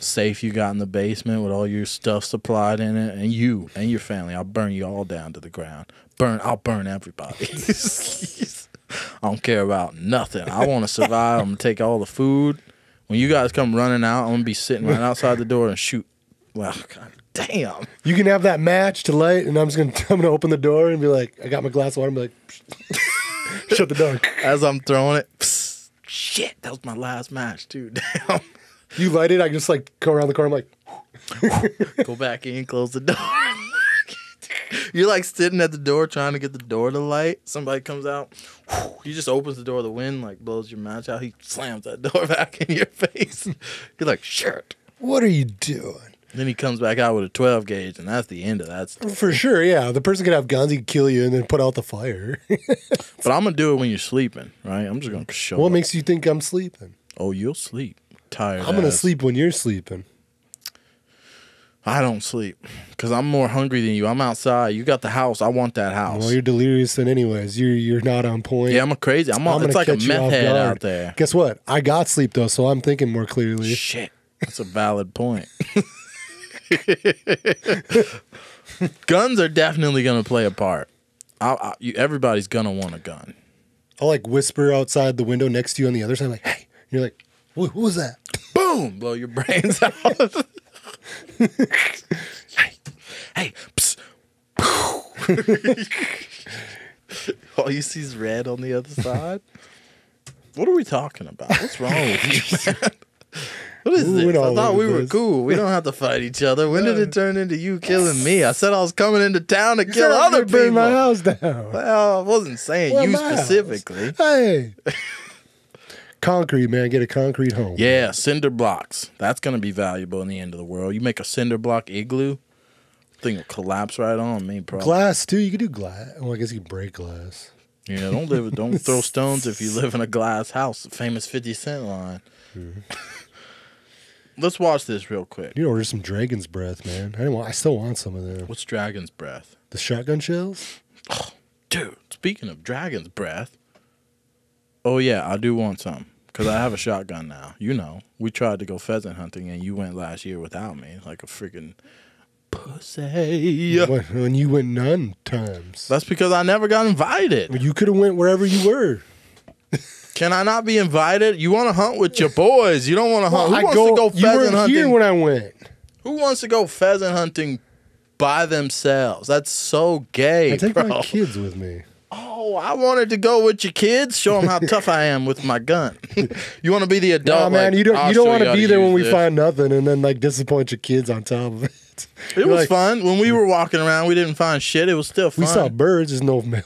safe you got in the basement with all your stuff supplied in it, and you and your family. I'll burn you all down to the ground. Burn I'll burn everybody. I don't care about nothing. I want to survive. I'm gonna take all the food. When you guys come running out, I'm gonna be sitting right outside the door and shoot. Well, god damn. You can have that match to light, and I'm just gonna I'm gonna open the door and be like, I got my glass of water. and be like, shut the door. As I'm throwing it, psst, shit, that was my last match too. Damn. You light it. I just like go around the corner. I'm like, Go back in, close the door. You're like sitting at the door trying to get the door to light. Somebody comes out. He just opens the door. The wind like blows your match out. He slams that door back in your face. You're like, shit. what are you doing? Then he comes back out with a 12 gauge, and that's the end of that stuff. For sure, yeah. The person could have guns. He kill you and then put out the fire. But I'm gonna do it when you're sleeping, right? I'm just gonna show what up. makes you think I'm sleeping? oh, you'll sleep. Tired. I'm gonna ass. sleep when you're sleeping. I don't sleep because I'm more hungry than you. I'm outside. You got the house. I want that house. Well, you're delirious then, anyways. You're you're not on point. yeah, I'm a crazy. I'm, I'm gonna it's like a meth head guard. out there. Guess what? I got sleep though, so I'm thinking more clearly. Shit, that's a valid point. Guns are definitely gonna play a part. I, I, you, everybody's gonna want a gun. I'll like whisper outside the window next to you on the other side, like, "Hey," you're like, "What, what was that?" Boom, blow your brains out. hey, hey. All you see is red on the other side. What are we talking about? What's wrong with you, man? What is this? I thought we were this. cool. We don't have to fight each other. When did it turn into you killing me? I said I was coming into town to You kill said I was other burn people. my house down. Well, I wasn't saying Well, you my house. specifically. Hey, concrete man, get a concrete home. Yeah, cinder blocks. That's gonna be valuable in the end of the world. You make a cinder block igloo, thing will collapse right on me, bro. glass too. You could do glass. Well, I guess you could break glass. yeah, don't live. Don't throw stones if you live in a glass house. Famous Fifty Cent line. Mm-hmm. Let's watch this real quick. You order some dragon's breath, man. I, want, I still want some of them. What's Dragon's Breath? The shotgun shells. Dude, speaking of Dragon's Breath. Oh yeah, I do want some because I have a shotgun now. You know, we tried to go pheasant hunting and you went last year without me, like a freaking pussy. When, when you went none times. That's because I never got invited. You could have went wherever you were. Can I not be invited? You want to hunt with your boys. You don't want to hunt. Who I wants to go you pheasant weren't hunting? here when I went. Who wants to go pheasant hunting by themselves? That's so gay, I take bro. my kids with me. Oh, I wanted to go with your kids. Show them how tough I am with my gun. you want to be the adult? Nah, man, like, you don't. You don't want to be there when we this. find nothing, and then like disappoint your kids on top of it. It You're was like, fun when we were walking around. We didn't find shit. It was still fun. We saw birds. There's no male.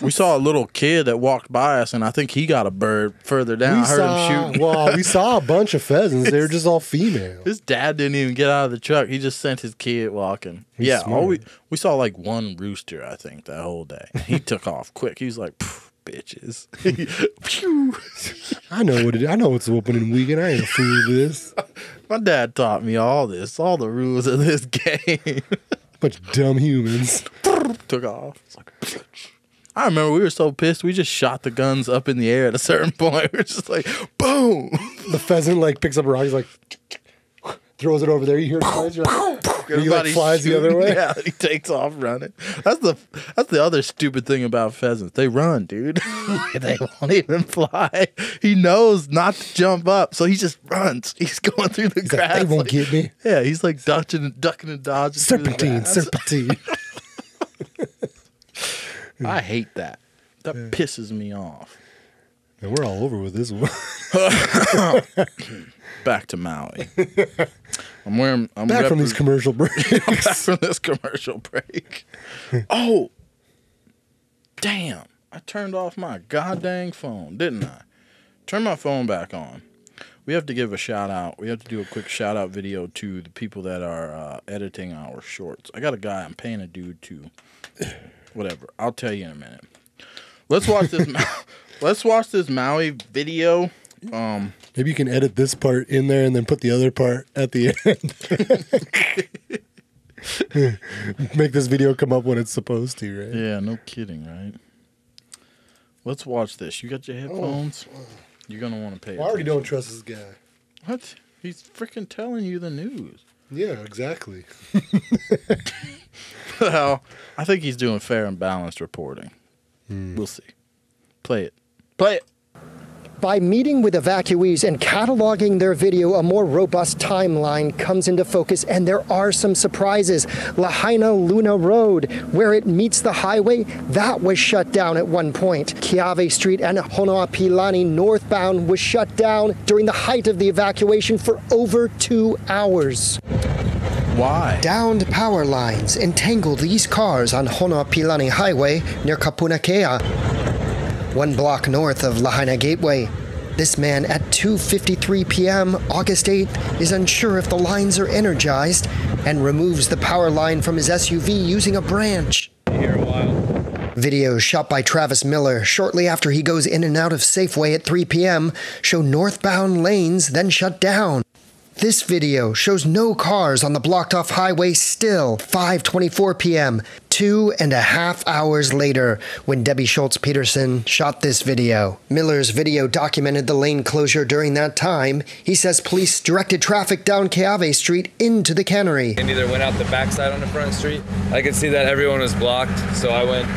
We saw a little kid that walked by us, and I think he got a bird further down. We I heard saw, him shooting. well, we saw a bunch of pheasants. They were just all female. His dad didn't even get out of the truck. He just sent his kid walking. He's yeah, all we we saw like one rooster, I think, that whole day. He took off quick. He was like, "Bitches." I know what it. I know it's opening weekend. I ain't a fool for this. My dad taught me all this, all the rules of this game. Bunch of dumb humans. took off. It's like, I remember we were so pissed. We just shot the guns up in the air at a certain point. We are just like, boom. The pheasant like picks up a rock. He's like throws it over there. You hear twice. You're like, he like flies the other way. Yeah, he takes off running. That's the that's the other stupid thing about pheasants. They run, dude. they won't even fly. He knows not to jump up, so he just runs. He's going through the He's like, grass. they won't like- get me. Yeah, he's like ducking and ducking and dodging. Serpentine, serpentine. I hate that. That pisses me off. and we're all over with this one. Back to Maui. I'm wearing. I'm Back from these commercial breaks. back from this commercial break. Oh, damn! I turned off my goddamn phone, didn't I? Turn my phone back on. We have to give a shout out. We have to do a quick shout out video to the people that are uh, editing our shorts. I got a guy. I'm paying a dude to. Whatever. I'll tell you in a minute. Let's watch this. Let's watch this Maui video. Um, Maybe you can edit this part in there and then put the other part at the end. Make this video come up when it's supposed to, right? Yeah, no kidding, right? Let's watch this. You got your headphones? You're gonna want to pay. I already don't trust this guy. What? He's freaking telling you the news. Yeah, exactly. well, I think he's doing fair and balanced reporting. Hmm. We'll see. Play it. Play it. By meeting with evacuees and cataloging their video, a more robust timeline comes into focus, and there are some surprises. Lahainaluna Road, where it meets the highway, that was shut down at one point. Keawe Street and Honoapiilani northbound was shut down during the height of the evacuation for over two hours. Why? Downed power lines entangled these cars on Honoapiilani Highway near Kapunakea, one block north of Lahaina Gateway. This man at 2:53 p.m. August 8th is unsure if the lines are energized and removes the power line from his SUV using a branch. Videos shot by Travis Miller shortly after he goes in and out of Safeway at 3 p.m. show northbound lanes then shut down. This video shows no cars on the blocked off highway still 5:24 p.m. Two and a half hours later, when Debbie Schultz Peterson shot this video. Miller's video documented the lane closure during that time. He says police directed traffic down Keawe Street into the cannery. and either went out the backside on the front street. I could see that everyone was blocked, so I went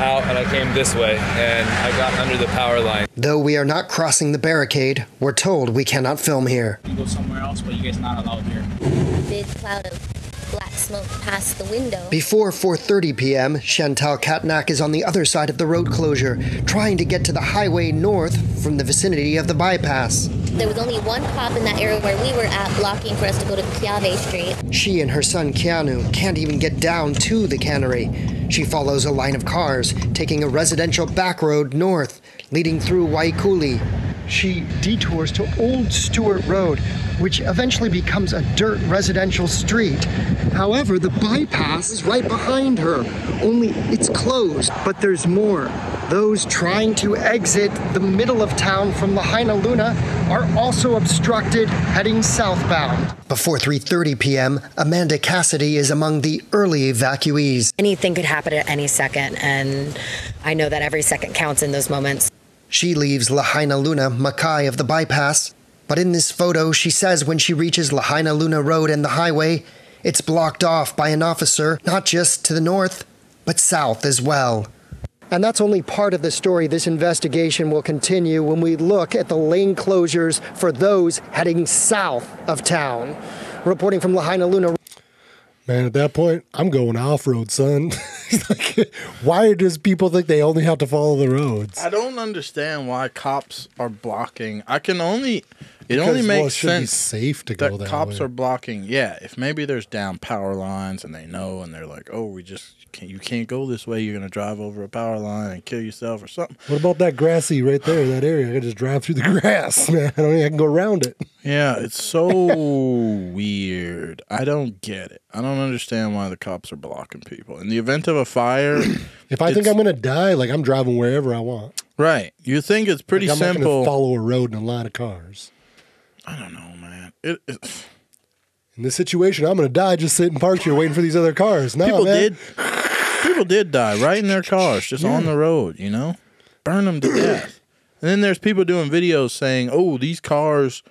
out and I came this way and I got under the power line. Though we are not crossing the barricade, we're told we cannot film here. You go somewhere else, but you guys not allowed here. big cloud of black smoke past the window. Before 4:30 p.m., Chantal Katnak is on the other side of the road closure, trying to get to the highway north from the vicinity of the bypass. There was only one cop in that area where we were at, blocking for us to go to Piave Street. She and her son Keanu can't even get down to the cannery. She follows a line of cars, taking a residential back road north, leading through Wahikuli. She detours to Old Stewart Road, which eventually becomes a dirt residential street. However, the bypass is right behind her, only it's closed. But there's more. Those trying to exit the middle of town from Lahainaluna are also obstructed heading southbound. Before 3:30 p.m., Amanda Cassidy is among the early evacuees. anything could happen at any second and i know that every second counts in those moments She leaves Lahainaluna Makai of the bypass, but in this photo, she says when she reaches Lahainaluna Road and the highway, it's blocked off by an officer, not just to the north, but south as well. And that's only part of the story. This investigation will continue when we look at the lane closures for those heading south of town. Reporting from Lahainaluna. Man, at that point, I'm going off road, son. like, why does people think they only have to follow the roads? I don't understand why cops are blocking. I can only. It Because, only well, makes it sense safe to go that that cops way. are blocking. Yeah, if maybe there's down power lines and they know and they're like, oh, we just can't. You can't go this way. You're gonna drive over a power line and kill yourself or something. What about that grassy right there, that area? I can just drive through the grass, man. I don't think I can go around it. Yeah, it's so weird. I don't get it. I don't understand why the cops are blocking people. In the event of a fire, If I think I'm gonna die, like I'm driving wherever I want. right? You think it's pretty Like, I'm simple. gonna follow a road in a line of cars. I don't know, man. It, it, In this situation, I'm gonna die just sitting parked here waiting for these other cars. No, people man. did. People did die right in their cars, just on the road. You know, burn them to death. And then there's people doing videos saying, "Oh, these cars."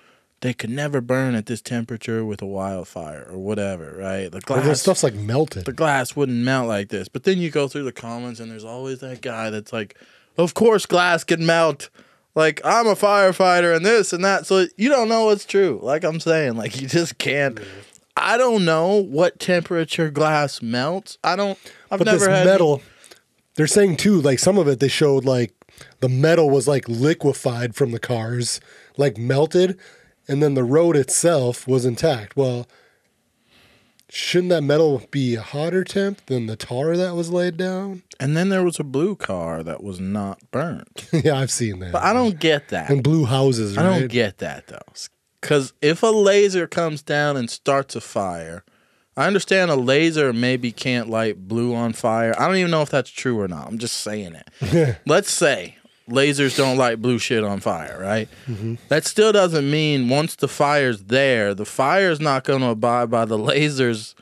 They could never burn at this temperature with a wildfire or whatever, right? The glass this stuff's like melted. the glass wouldn't melt like this. But then you go through the comments and there's always that guy that's like, of course glass can melt. Like I'm a firefighter and this and that. So you don't know what's true. Like I'm saying, like you just can't. I don't know what temperature glass melts. I don't. I've but never this had metal, they're saying too, like some of it, they showed like the metal was like liquefied from the cars, like melted, and then the road itself was intact. Well, shouldn't that metal be a hotter temp than the tar that was laid down? And then there was a blue car that was not burnt. yeah, I've seen that. But I don't get that. and blue houses, I don't get that though. Because if a laser comes down and starts a fire, I understand a laser maybe can't light blue on fire. I don't even know if that's true or not. I'm just saying it. Let's say lasers don't light blue shit on fire, right? Mm-hmm. That still doesn't mean once the fire's there, the fire's not going to abide by the lasers.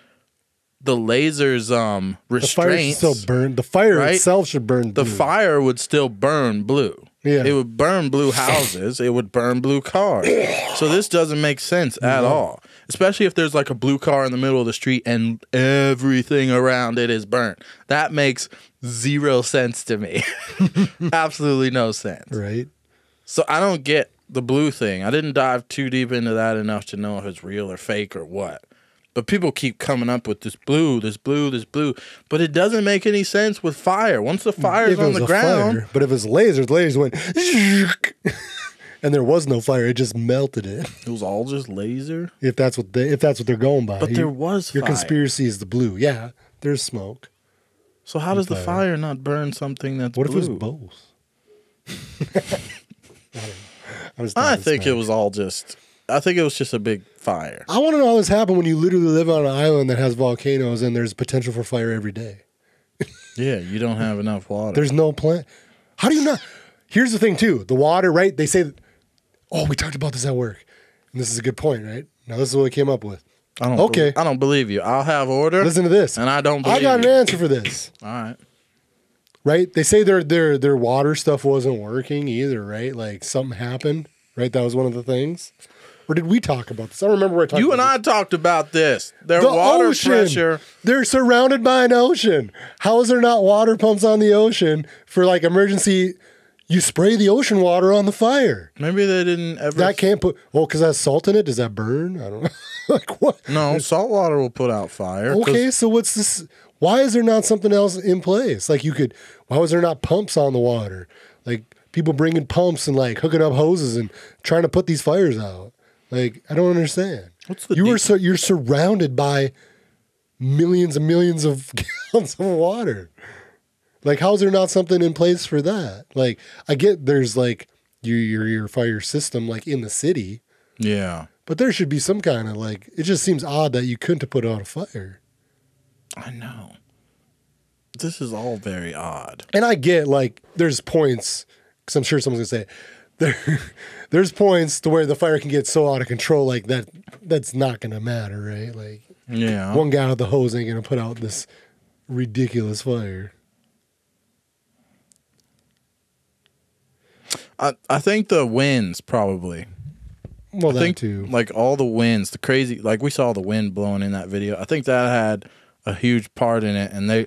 The lasers um the fire still burn. The fire right? itself should burn. the fire would still burn blue. Yeah. It would burn blue houses. it would burn blue cars. So this doesn't make sense at all. Especially if there's like a blue car in the middle of the street and everything around it is burnt. That makes zero sense to me. Absolutely no sense. right? So I don't get the blue thing. I didn't dive too deep into that enough to know if it's real or fake or what. But people keep coming up with this blue, this blue, this blue. But it doesn't make any sense with fire. Once the fire's If on the ground, fire, but if it's lasers, lasers went, and there was no fire. It just melted it. it was all just laser. If that's what they, if that's what they're going by. But You- there was your fire. conspiracy is the blue. Yeah, there's smoke. So how does the fire. fire not burn something that's What if it was both? I don't know. I'm I talking think it smack. was all just. I think it was just a big fire. I want to know how this happened when you literally live on an island that has volcanoes and there's potential for fire every day. Yeah, you don't have enough water. There's no plant. How do you not? Here's the thing too. The water, right? They say, that, oh, we talked about this at work, and this is a good point, right? Now this is what I came up with. I don't. Okay. believe- I don't believe you. I'll have order. Listen to this. And I don't believe I got you. an answer for this. All right. Right? They say their their their water stuff wasn't working either, right? Like something happened, right? That was one of the things. Or did we talk about this? I don't remember I talked You and I talked about this. Their The water ocean. pressure. They're surrounded by an ocean. How is there not water pumps on the ocean for like emergency? You spray the ocean water on the fire. Maybe they didn't ever. That can't put. Oh, because that's salt in it. Does that burn? I don't know. like what? No, salt water will put out fire. Okay, so what's this? Why is there not something else in place? Like you could. Why was there not pumps on the water? Like people bringing pumps and like hooking up hoses and trying to put these fires out. Like I don't understand. What's the you were deep- so you're surrounded by millions and millions of gallons of water. Like how's there not something in place for that? Like I get there's like your your your fire system like in the city, Yeah. but there should be some kind of like it just seems odd that you couldn't have put out a fire. I know. This is all very odd. and I get like there's points because I'm sure someone's gonna say there there's points to where the fire can get so out of control like that that's not gonna matter right like Yeah. one guy with the hose ain't gonna put out this ridiculous fire I, I think the winds probably. well I think too like all the winds, the crazy like we saw the wind blowing in that video. I think that had a huge part in it and they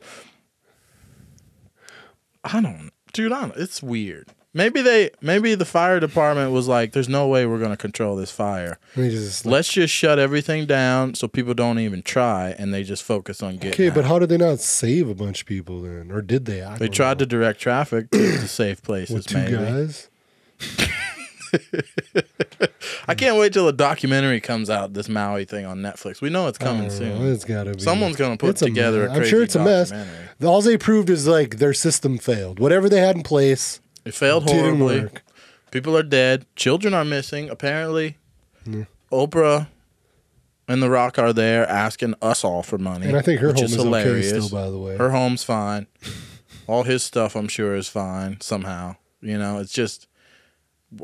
I don't dude, I don't, it's weird. Maybe they maybe the fire department was like there's no way we're going to control this fire. Just Let's just shut everything down so people don't even try and they just focus on getting okay but how did they not save a bunch of people then or did they I They tried know. to direct traffic to, to safe places with two maybe. guys I can't wait till the documentary comes out. This Maui thing on Netflix. We know it's coming know, soon. it's gotta be Someone's gonna put It's together a mess. I'm sure it's a mess all they proved is like their system failed whatever they had in place It failed horribly. People are dead. Children are missing. Apparently, Oprah and The Rock are there asking us all for money. And I think her home is is okay hilarious. still, by the way. Her home's fine. all his stuff, I'm sure, is fine somehow. You know, it's just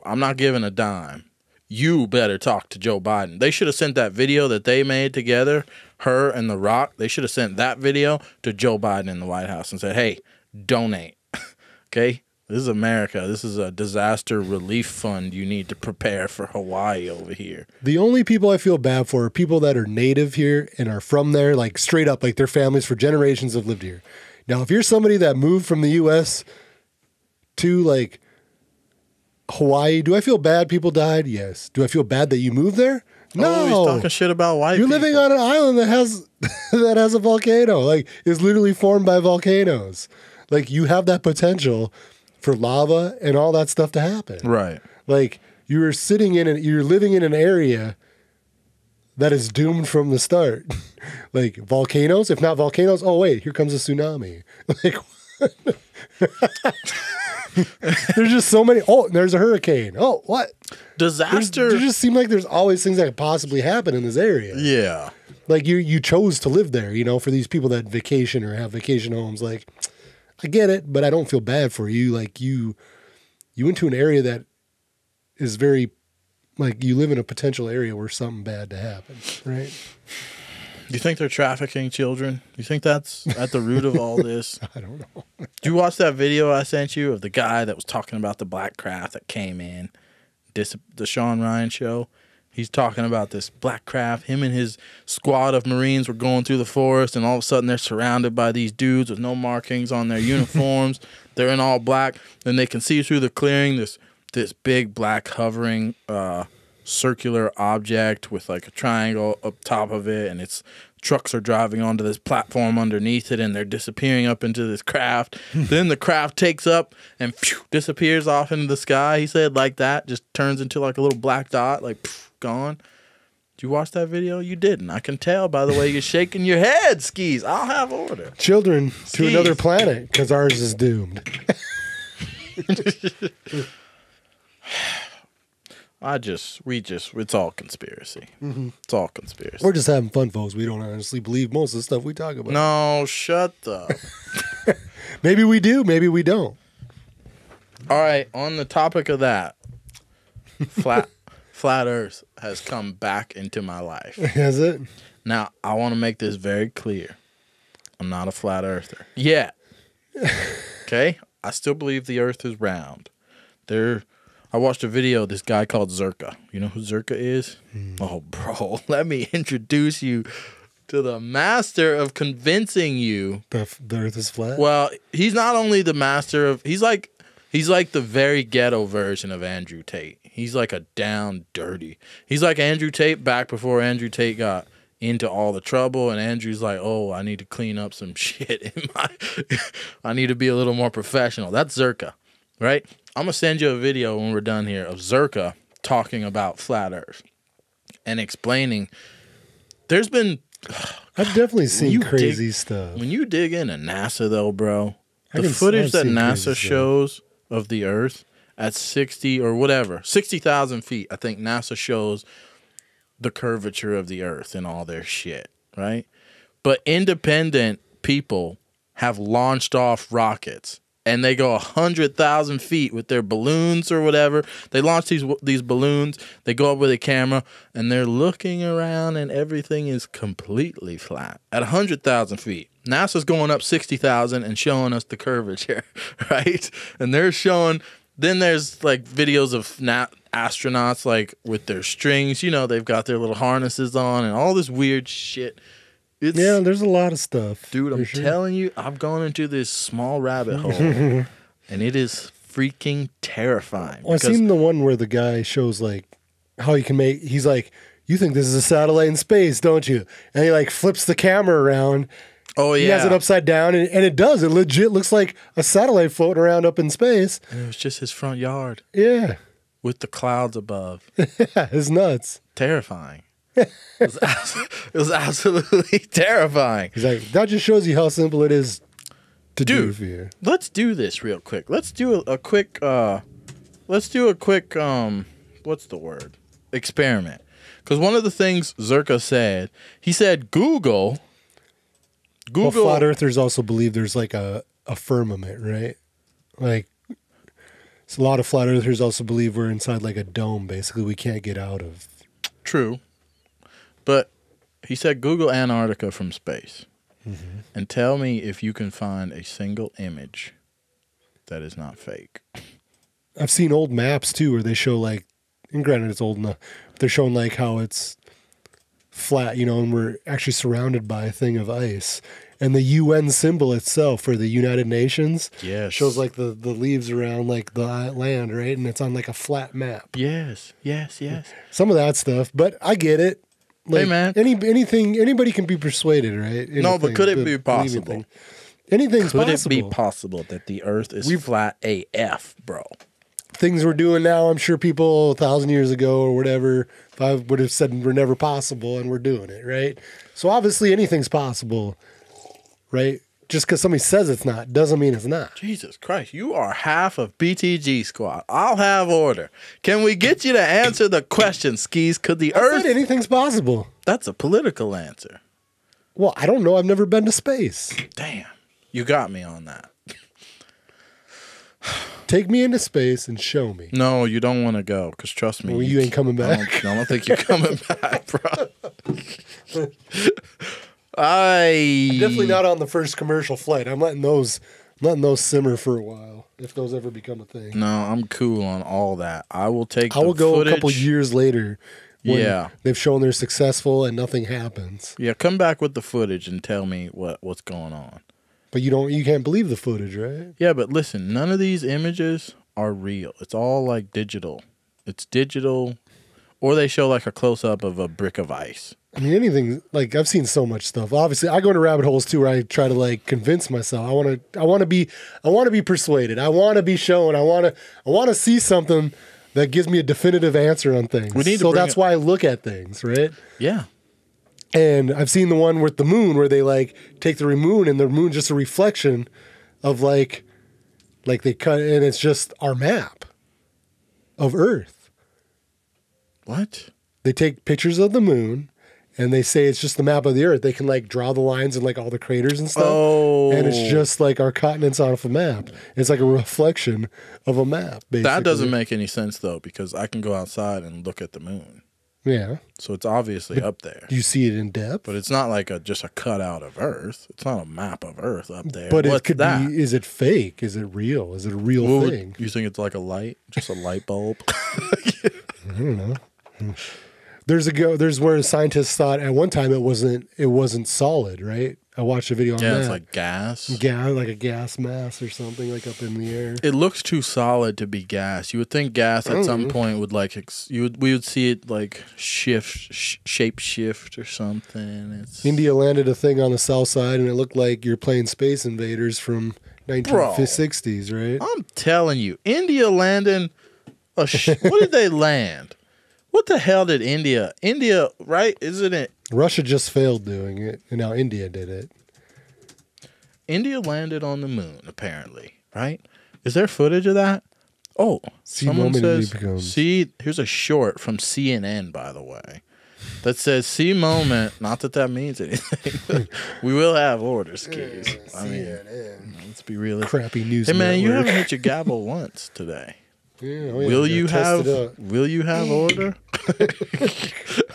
I'm not giving a dime. You better talk to Joe Biden. They should have sent that video that they made together, her and The Rock. They should have sent that video to Joe Biden in the White House and said, "Hey, donate." okay? This is America. This is a disaster relief fund you need to prepare for Hawaii over here. The only people I feel bad for are people that are native here and are from there, like straight up, like their families for generations have lived here. Now, if you're somebody that moved from the U.S. to like Hawaii, do I feel bad people died? Yes. Do I feel bad that you moved there? No. Oh, he's talking shit about white You're people. living on an island that has that has a volcano, like is literally formed by volcanoes. Like you have that potential for lava and all that stuff to happen. Right. Like you're sitting in an you're living in an area that is doomed from the start. like volcanoes, if not volcanoes, oh wait, here comes a tsunami. Like there's just so many. Oh, there's a hurricane. Oh, what? There's, Disaster. there just seem like there's always things that could possibly happen in this area. yeah. Like you, you chose to live there. You know, for these people that vacation or have vacation homes. Like, I get it, but I don't feel bad for you. Like you, you went to an area that is very, like you live in a potential area where something bad to happen. Right? Do you think they're trafficking children? You think that's at the root of all this? I don't know. Did you watch that video I sent you of the guy that was talking about the black craft that came in? Dis- the Sean Ryan show. He's talking about this black craft. Him and his squad of Marines were going through the forest, and all of a sudden they're surrounded by these dudes with no markings on their uniforms. they're in all black, and they can see through the clearing this this big black hovering uh, circular object with like a triangle up top of it, and it's trucks are driving onto this platform underneath it, and they're disappearing up into this craft. then the craft takes up and phew, disappears off into the sky. He said like that, just turns into like a little black dot, like phew, gone. Did you watch that video? You didn't. I can tell by the way you're shaking your head, skis. I'll have order. Children to another planet because ours is doomed. I just, we just, it's all conspiracy. Mm-hmm. It's all conspiracy. We're just having fun, folks. We don't honestly believe most of the stuff we talk about. no, shut the. Maybe we do. Maybe we don't. All right, on the topic of that, flat flat Earth has come back into my life. Has it? Now, I want to make this very clear. I'm not a flat earther. Yet. okay? I still believe the earth is round. There I watched a video of this guy called Zerka. You know who Zerka is? Hmm. Oh, bro, let me introduce you to the master of convincing you. The, the Earth is flat. Well, he's not only the master of he's like he's like the very ghetto version of Andrew Tate. He's like a down dirty. He's like Andrew Tate back before Andrew Tate got into all the trouble and Andrew's like, "Oh, I need to clean up some shit in my I need to be a little more professional." That's Zerka, right? I'm to send you a video when we're done here of Zerka talking about flat earth and explaining there's been I've definitely seen crazy dig- stuff. when you dig into NASA though, bro, I the footage that NASA stuff. shows of the Earth at sixty or whatever, sixty thousand feet, I think NASA shows the curvature of the Earth and all their shit, right? But independent people have launched off rockets and they go a hundred thousand feet with their balloons or whatever. They launch these these balloons. They go up with a camera and they're looking around and everything is completely flat at a hundred thousand feet. NASA's going up sixty thousand and showing us the curvature, right? And they're showing. Then there's like videos of na- astronauts like with their strings. You know, they've got their little harnesses on and all this weird shit. It's, yeah, there's a lot of stuff. Dude, I'm sure. telling you, I've gone into this small rabbit hole, and it is freaking terrifying. Well, I've seen the one where the guy shows like how he can make. He's like, "You think this is a satellite in space, don't you?" And he like flips the camera around. oh yeah, He has it upside down, and, and it does. It legit looks like a satellite floating around up in space. and it was just his front yard Yeah, with the clouds above. yeah it's nuts. terrifying. It was, it was absolutely terrifying. He's like, that just shows you how simple it is to do Dude. for you. Let's do this real quick. Let's do a, a quick. uh Let's do a quick. um What's the word? Experiment. Because one of the things Zerka said, he said Google. Google Well, flat earthers also believe there's like a, a firmament, right? Like, so a lot of flat earthers also believe we're inside like a dome. Basically, we can't get out of. True. But he said Google Antarctica from space mm-hmm. and tell me if you can find a single image that is not fake. I've seen old maps too, where they show like, and granted it's old enough, but they're showing like how it's flat, you know, and we're actually surrounded by a thing of ice. And the UN symbol itself for the United Nations Yes. shows like the, the leaves around like the land, right? And it's on like a flat map. Yes, yes, yes. Some of that stuff, but I get it. Hey, man. any anything anybody can be persuaded, right? No, but could it be possible? things. Anything's Could possible. it be possible that the earth is flat AF, bro? things we're doing now, I'm sure people a thousand years ago or whatever, I would have said were never possible, and we're doing it, right? So obviously anything's possible, right? Just because somebody says it's not doesn't mean it's not. Jesus Christ, you are half of BTG squad. I'll have order. Can we get you to answer the question, Skis? Could the I earth said anything's possible. That's a political answer. Well, I don't know. I've never been to space. Damn. You got me on that. Take me into space and show me. No, you don't want to go because trust me, Well, you ain't coming I back. don't, I don't think you're coming back, bro. I Definitely not on the first commercial flight. I'm letting those, I'm letting those simmer for a while if those ever become a thing. No, I'm cool on all that. I will take. I will go footage. a couple years later. when Yeah. they've shown they're successful and nothing happens. Yeah, come back with the footage and tell me what what's going on. But you don't, you can't believe the footage, right? Yeah, but listen, none of these images are real. It's all like digital. It's digital, or they show like a close up of a brick of ice. I mean, anything like I've seen so much stuff. Obviously, I go into rabbit holes too, where I try to like convince myself. I want to, I want to be, I want to be persuaded. I want to be shown. I want to, I want to see something that gives me a definitive answer on things. We need to so that's it- why I look at things, right? Yeah, And I've seen the one with the moon where they like take the moon and the moon's just a reflection of like, like they cut and it's just our map of Earth. What? They take pictures of the moon and they say it's just the map of the Earth. They can like draw the lines and like all the craters and stuff, Oh. and it's oh. just like our continents off a map. It's like a reflection of a map. Basically. That doesn't make any sense though, because I can go outside and look at the moon. Yeah, So it's obviously up there. you see it in depth? But it's not like a just a cutout of Earth. It's not a map of Earth up there. But it could that? be. Is it fake? Is it real? Is it a real would- thing? you think it's like a light, just a light bulb? There's a go. There's where scientists thought at one time it wasn't. It wasn't solid, right? I watched a video on yeah, that. it's like gas. gas, like a gas mass or something, like up in the air. It looks too solid to be gas. You would think gas at some mm-hmm. point would like ex- you would we would see it like shift, sh- shape shift or something. It's India landed a thing on the south side, and it looked like you're playing Space Invaders from 1960s, right? I'm telling you, India landing a sh- what did they land? What the hell did India? India, right? Isn't it? Russia just failed doing it, and now India did it. India landed on the moon, apparently, right? Is there footage of that? Oh, See someone moment says. See, here's a short from CNN, by the way, that says "See moment." Not that that means anything. we will have orders, keys. I mean, let's be realistic. Crappy news. Hey man, you haven't hit your gavel once today. Yeah, oh yeah, will gotta you have? Will you have order?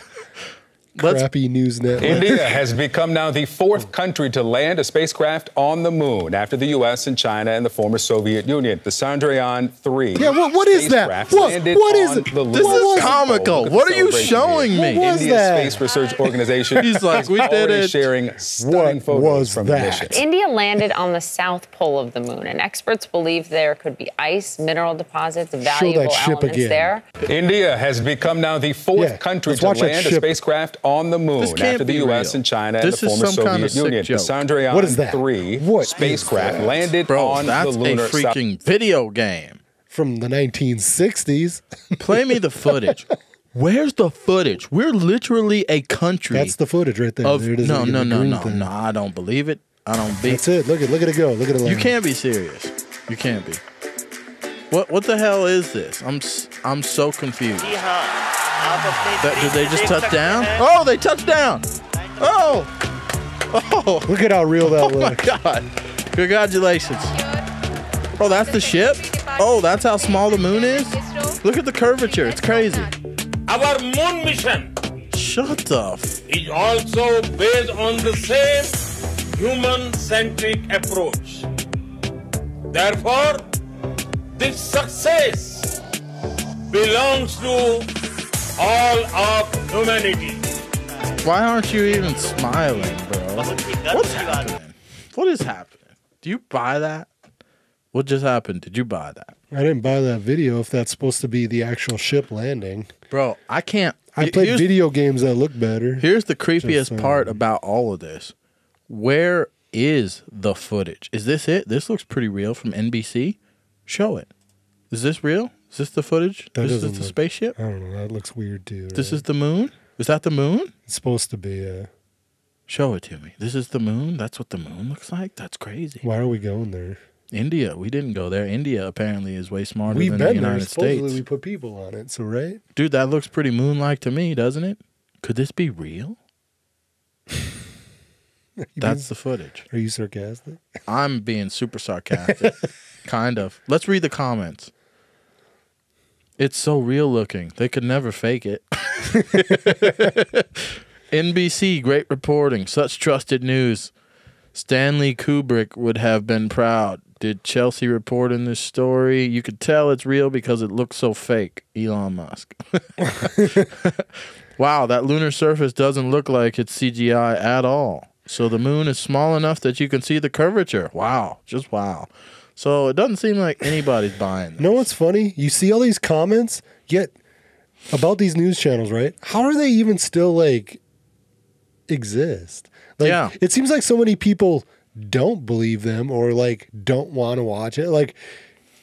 Let's crappy news network? India has become now the fourth country to land a spacecraft on the moon after the U.S. and China and the former Soviet Union. The Chandrayaan 3 Yeah, what- what is that? What- what is it? This is comical. Look at the What are you showing me? What was India's that? Space Research Organization He's like, "We did it." sharing stunning What photos was from that? the mission. India landed on the south pole of the moon, and experts believe there could be ice, mineral deposits, valuable elements again. there. India has become now the fourth Yeah, country to land a spacecraft on the moon This can't after the be U.S. real. and China This and the is former some kind Soviet of sick Union. joke. The Chandrayaan What is that? 3 What is spacecraft that? landed Bro, on that's the a lunar south. freaking video game. From the 1960s. Play me the footage. Where's the footage? We're literally a country That's the footage right there. of there it is, no, no, no, no, thing. no. I don't believe it. I don't be. That's it. Look at it look at it go. Look at it. You can't be serious. You can't be. What what the hell is this? I'm s- I'm so confused. That, did they just touch down? Oh, they touched down. Oh, oh, Look at how real that oh, my looks. God! Congratulations. Oh, that's the ship. Oh, that's how small the moon is. Look at the curvature. It's crazy. Our moon mission Shut the. F- is also based on the same human-centric approach. Therefore, this success belongs to all of humanity. Why aren't you even smiling, bro? What's happening? What is happening? Do you buy that? What just happened? Did you buy that? I didn't buy that video if that's supposed to be the actual ship landing. Bro, I can't. I he- played video games that look better. Here's the Just creepiest saying. part about all of this. Where is the footage? Is this it? This looks pretty real from NBC. Show it. Is this real? Is this the footage? That this is the look- spaceship? I don't know. That looks weird too. This is the moon? Is that the moon? It's supposed to be. Uh, Show it to me. This is the moon? That's what the moon looks like? That's crazy. why are we going there? India. We didn't go there. India apparently is way smarter We've than the been there. United Supposedly States. we put people on it. So right? Dude, that looks pretty moon like to me, doesn't it? Could this be real? That's the footage. Are you sarcastic? I'm being super sarcastic. kind of. Let's read the comments. It's so real looking. They could never fake it. NBC, great reporting. Such trusted news. Stanley Kubrick would have been proud. Did Chelsea report in this story? You could tell it's real because it looks so fake. Elon Musk. wow, that lunar surface doesn't look like it's CGI at all. So the moon is small enough that you can see the curvature. Wow, just wow. So it doesn't seem like anybody's buying this. You know what's funny? You see all these comments, yet about these news channels, right? How are they even still like exist? Like, Yeah. It seems like so many people don't believe them or like don't want to watch it. Like,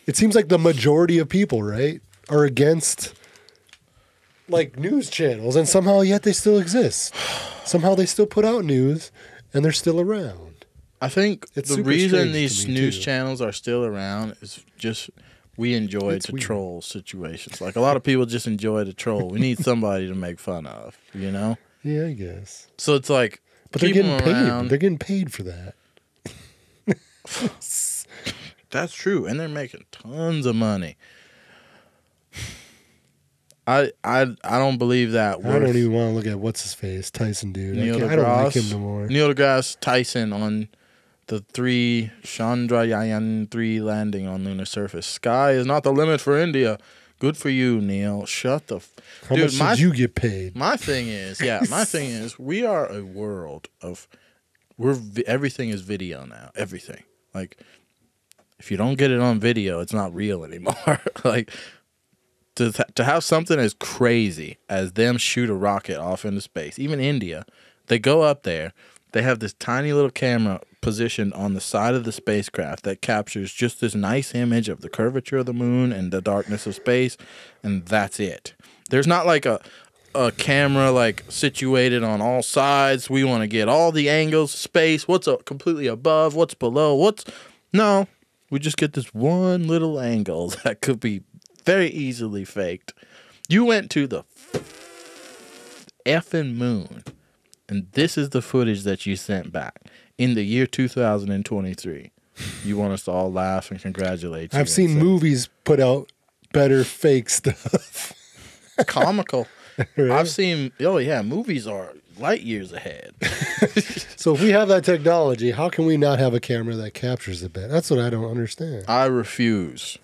it seems like the majority of people, right, are against like news channels, and somehow yet they still exist. Somehow they still put out news, and they're still around. I think It's the reason these news too. channels are still around is just we enjoy It's to weird. troll situations. Like a lot of people just enjoy to troll. We need somebody to make fun of, you know? Yeah, I guess. So it's like, But they're getting paid. around. They're getting paid for that. That's true, and they're making tons of money. I I I don't believe that. I don't even want to look at what's his face, Tyson dude. I, Neil can't- I don't like him no more. Neil deGrasse Tyson on the three Chandrayaan three landing on lunar surface. Sky is not the limit for India. Good for you, Neil. Shut the. F- How Dude, much my, did you get paid? My thing is, yeah, my thing is, we are a world of, we're everything is video now. Everything, like, if you don't get it on video, it's not real anymore. like, to th- to have something as crazy as them shoot a rocket off into space, even India, they go up there, they have this tiny little camera positioned on the side of the spacecraft that captures just this nice image of the curvature of the moon and the darkness of space, and that's it. There's not like a a camera like situated on all sides. We want to get all the angles, space, what's up completely above, what's below, what's no. We just get this one little angle that could be very easily faked. You went to the effing moon, and this is the footage that you sent back in the year 2023. You want us to all laugh and congratulate you. I've seen movies put out better fake stuff. comical. Right? I've seen. Oh yeah, movies are light years ahead. So if we have that technology, how can we not have a camera that captures it better? That's what I don't understand. I refuse.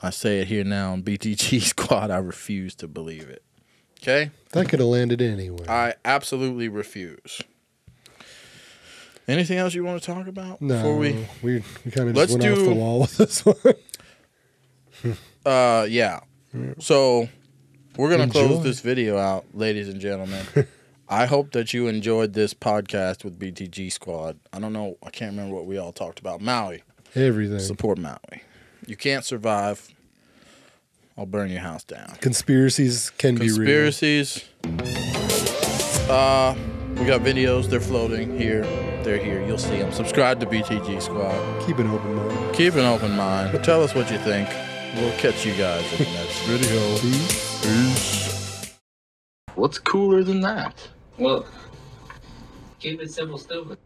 I say it here now on BTG Squad. I refuse to believe it. Okay, That could have landed anywhere. I absolutely refuse. Anything else you want to talk about No, before we? we we kind of Let's just went off the do- wall with this one. Uh, yeah. So we're gonna Enjoy. close this video out, ladies and gentlemen. I hope that you enjoyed this podcast with BTG Squad. I don't know. I can't remember what we all talked about. Maui. Everything. Support Maui. You can't survive. I'll burn your house down. Conspiracies can be real. Conspiracies. Uh, we got videos. They're floating here. They're here. You'll see them. Subscribe to BTG Squad. Keep an open mind. Keep an open mind. Tell us what you think. We'll catch you guys in the next video. Peace. What's cooler than that? Well, keep it simple, stupid.